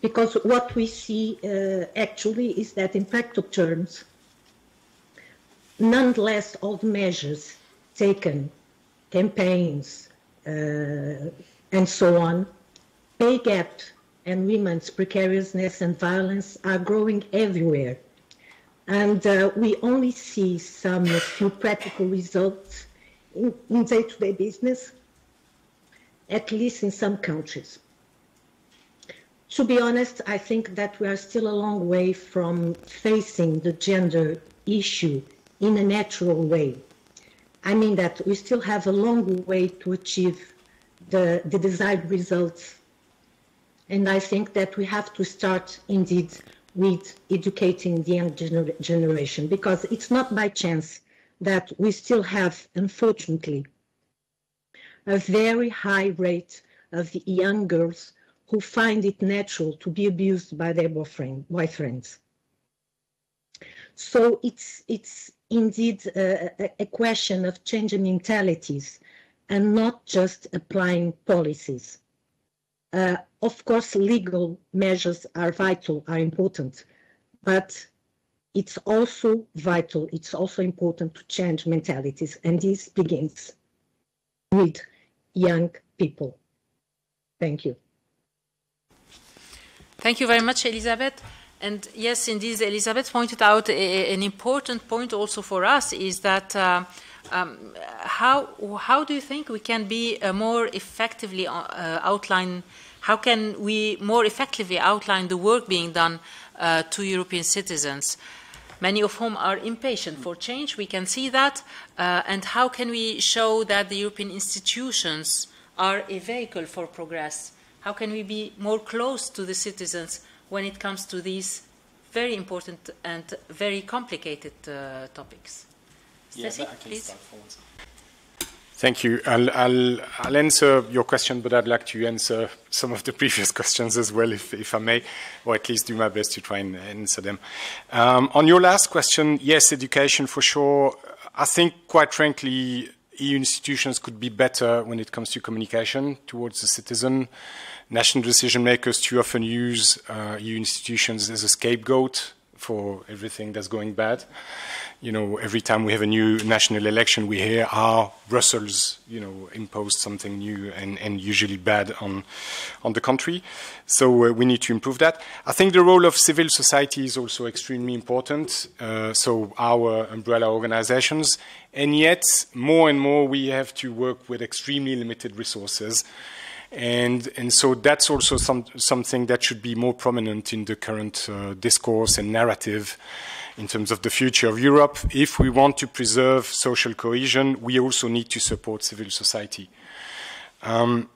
because what we see uh, actually is that in practical terms, nonetheless, all the measures taken, campaigns, uh, and so on, pay gap and women's precariousness and violence are growing everywhere. And uh, we only see some few practical results in, in day-to-day business, at least in some countries. To be honest, I think that we are still a long way from facing the gender issue in a natural way. I mean that we still have a long way to achieve the, the desired results and I think that we have to start indeed with educating the young gener generation because it's not by chance that we still have, unfortunately, a very high rate of young girls who find it natural to be abused by their boyfriend, boyfriends. So it's, it's indeed a, a question of changing mentalities and not just applying policies. Uh, of course, legal measures are vital, are important, but it's also vital, it's also important to change mentalities, and this begins with young people. Thank you. Thank you very much, Elizabeth. And yes, indeed, Elizabeth pointed out a, an important point also for us is that uh, um, how, how do you think we can be uh, more effectively uh, outline, how can we more effectively outline the work being done uh, to European citizens, many of whom are impatient for change, we can see that, uh, and how can we show that the European institutions are a vehicle for progress? How can we be more close to the citizens when it comes to these very important and very complicated uh, topics? Yeah, Stecy, please. Thank you. I'll, I'll, I'll, answer your question, but I'd like to answer some of the previous questions as well, if, if I may, or at least do my best to try and answer them. Um, on your last question, yes, education for sure. I think, quite frankly, EU institutions could be better when it comes to communication towards the citizen. National decision makers too often use uh, EU institutions as a scapegoat for everything that's going bad you know, every time we have a new national election, we hear how Brussels, you know, imposed something new and, and usually bad on, on the country. So uh, we need to improve that. I think the role of civil society is also extremely important. Uh, so our umbrella organizations, and yet more and more we have to work with extremely limited resources. And, and so that's also some, something that should be more prominent in the current uh, discourse and narrative in terms of the future of Europe. If we want to preserve social cohesion, we also need to support civil society. Um,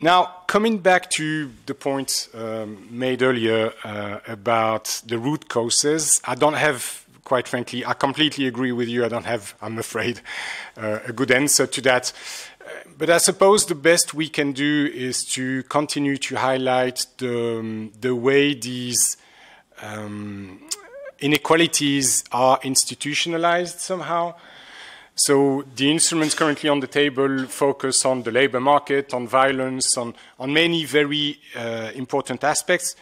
now, coming back to the point um, made earlier uh, about the root causes, I don't have, quite frankly, I completely agree with you. I don't have, I'm afraid, uh, a good answer to that. But I suppose the best we can do is to continue to highlight the, um, the way these um, inequalities are institutionalized somehow. So the instruments currently on the table focus on the labor market, on violence, on, on many very uh, important aspects.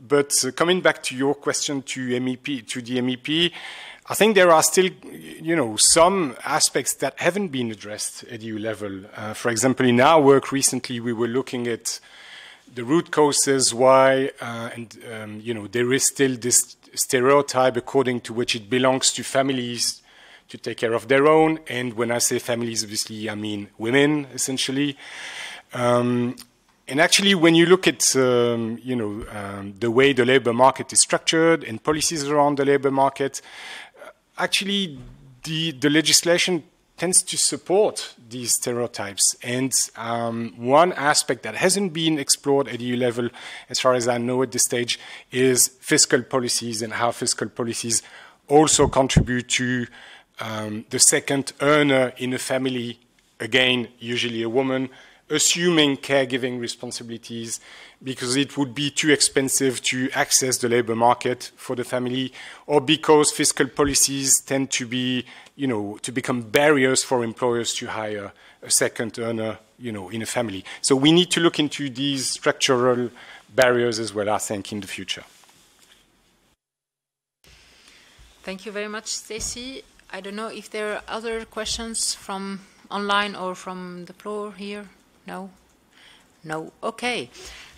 But uh, coming back to your question to MEP, to the MEP, I think there are still, you know, some aspects that haven't been addressed at EU level. Uh, for example, in our work recently, we were looking at the root causes why, uh, and um, you know, there is still this stereotype according to which it belongs to families to take care of their own. And when I say families, obviously, I mean women, essentially. Um, and actually, when you look at um, you know um, the way the labor market is structured and policies around the labor market, actually the the legislation tends to support these stereotypes. And um, one aspect that hasn't been explored at EU level, as far as I know at this stage, is fiscal policies and how fiscal policies also contribute to um, the second earner in a family, again, usually a woman, assuming caregiving responsibilities because it would be too expensive to access the labor market for the family or because fiscal policies tend to be you know, to become barriers for employers to hire a second earner, you know, in a family. So we need to look into these structural barriers as well, I think, in the future. Thank you very much, Stecy. I don't know if there are other questions from online or from the floor here. No? No? Okay.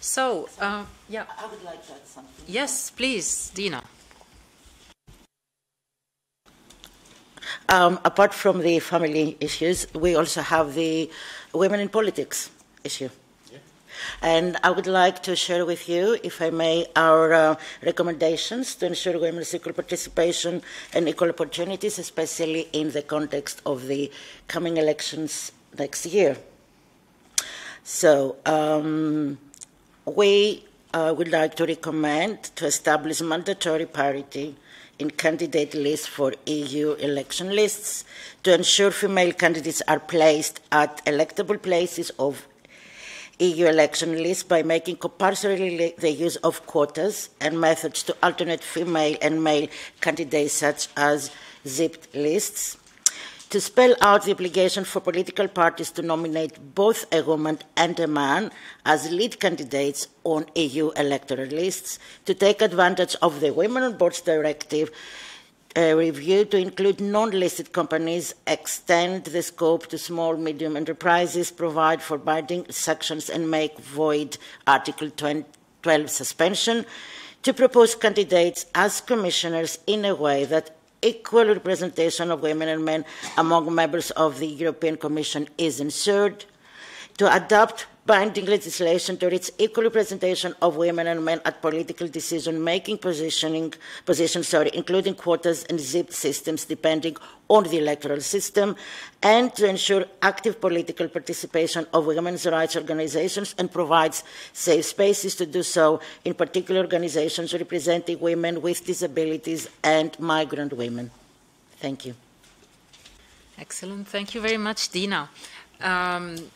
So, uh, yeah. I would like to add something. Yes, please, Dina. Um, apart from the family issues, we also have the women in politics issue. And I would like to share with you, if I may, our uh, recommendations to ensure women's equal participation and equal opportunities, especially in the context of the coming elections next year. So, um, we uh, would like to recommend to establish mandatory parity in candidate lists for EU election lists to ensure female candidates are placed at electable places of EU election lists by making compulsory the use of quotas and methods to alternate female and male candidates such as zipped lists to spell out the obligation for political parties to nominate both a woman and a man as lead candidates on EU electoral lists, to take advantage of the Women on Boards Directive uh, review to include non-listed companies, extend the scope to small, medium enterprises, provide for binding sections and make void Article 12 suspension, to propose candidates as commissioners in a way that equal representation of women and men among members of the European Commission is ensured, to adopt binding legislation to reach equal representation of women and men at political decision-making positioning, positions, sorry, including quotas and zipped systems depending on the electoral system, and to ensure active political participation of women's rights organizations and provides safe spaces to do so, in particular organizations representing women with disabilities and migrant women. Thank you. Excellent. Thank you very much, Dina. Um,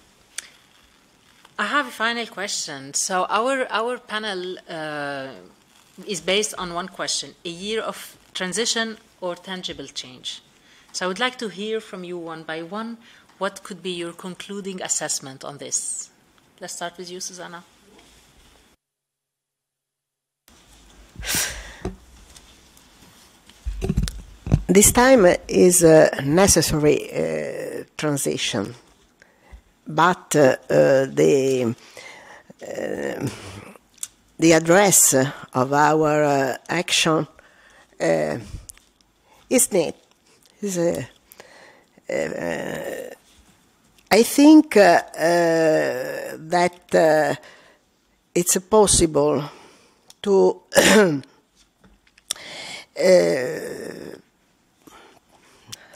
I have a final question. So our our panel uh, is based on one question: a year of transition or tangible change. So I would like to hear from you one by one. What could be your concluding assessment on this? Let's start with you, Susanna. This time is a necessary uh, transition, but uh, uh, the uh, the address of our uh, action uh, is neat. Is I think that it's possible to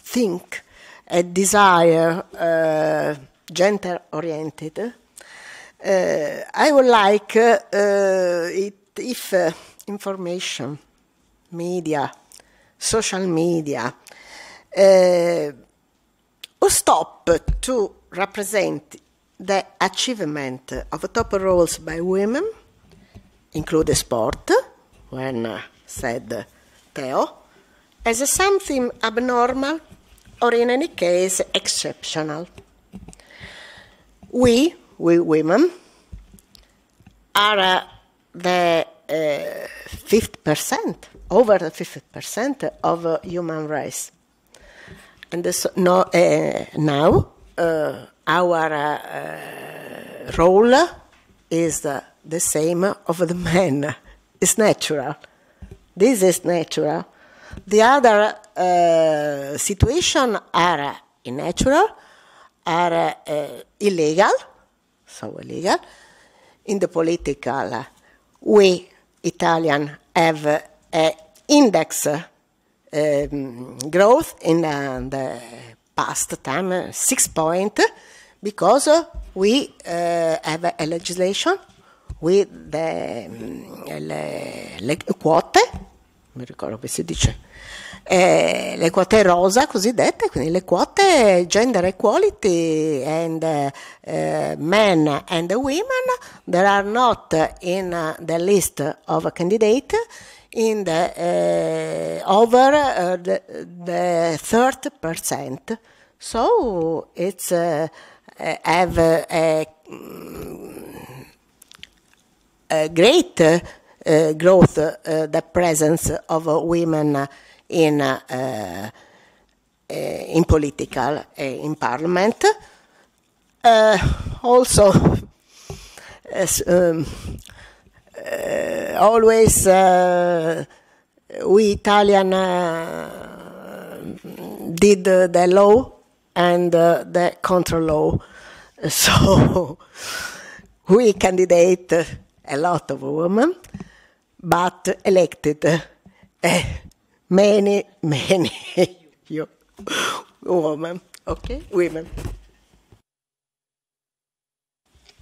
think and desire uh, gender oriented, uh, I would like uh, it if uh, information, media, social media, uh, stop to represent the achievement of top roles by women, include sport, when said Theo, as something abnormal or in any case exceptional. We, we women, are uh, the uh, 50%, over the 50% of uh, human race. And so, no, uh, now uh, our uh, role is the same of the men. It's natural. This is natural. The other uh, situation are unnatural, are uh, illegal, so illegal. In the political, we Italian have an index um, growth in the past time, six point, because we have a legislation with the um, le, le quote, mi ricordo come si dice, eh, le quote rosa cosiddette, quindi le quote gender equality and uh, men and women that are not in the list of candidates in the uh, over uh, the, the 30%. So it's uh, have a, a great growth, the presence of women in, uh, eh, in political, eh, in parliament. Eh, also, as, um, always we Italian did the law and uh, the control law. So we candidate a lot of women, but elected many, many women. Okay, women.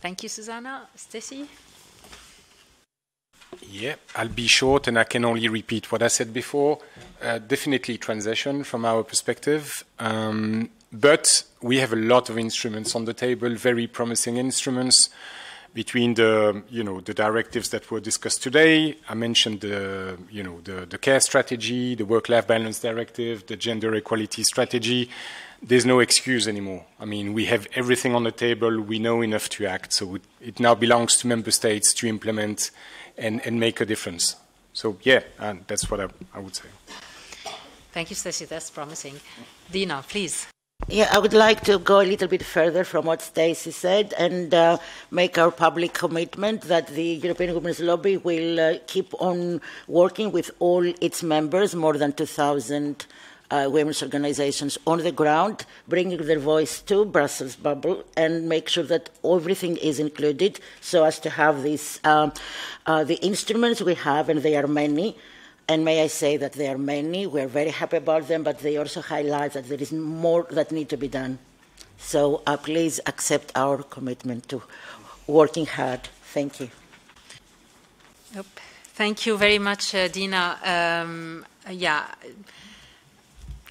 Thank you, Susanna. Stecy? Yeah, I'll be short and I can only repeat what I said before. Uh, definitely transition from our perspective. Um, but we have a lot of instruments on the table, very promising instruments between the you know the directives that were discussed today. I mentioned the you know the, the care strategy, the work-life balance directive, the gender equality strategy. There's no excuse anymore. I mean, we have everything on the table. We know enough to act. So it, now belongs to member states to implement and, and make a difference. So yeah, that's what I, I would say. Thank you, Stecy. That's promising. Dina, please. Yeah, I would like to go a little bit further from what Stecy said and uh, make our public commitment that the European Women's Lobby will uh, keep on working with all its members, more than 2,000 uh, women's organizations on the ground, bringing their voice to Brussels bubble and make sure that everything is included so as to have these, um, uh, the instruments we have, and they are many, and may I say that there are many, we're very happy about them, but they also highlight that there is more that need to be done. So uh, please accept our commitment to working hard. Thank you. Yep. Thank you very much, uh, Dina. Um, yeah,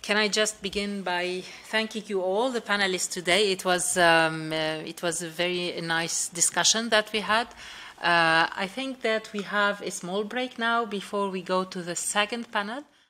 can I just begin by thanking you all, the panelists today. It was, um, uh, it was a very nice discussion that we had. Uh, I think that we have a small break now before we go to the second panel.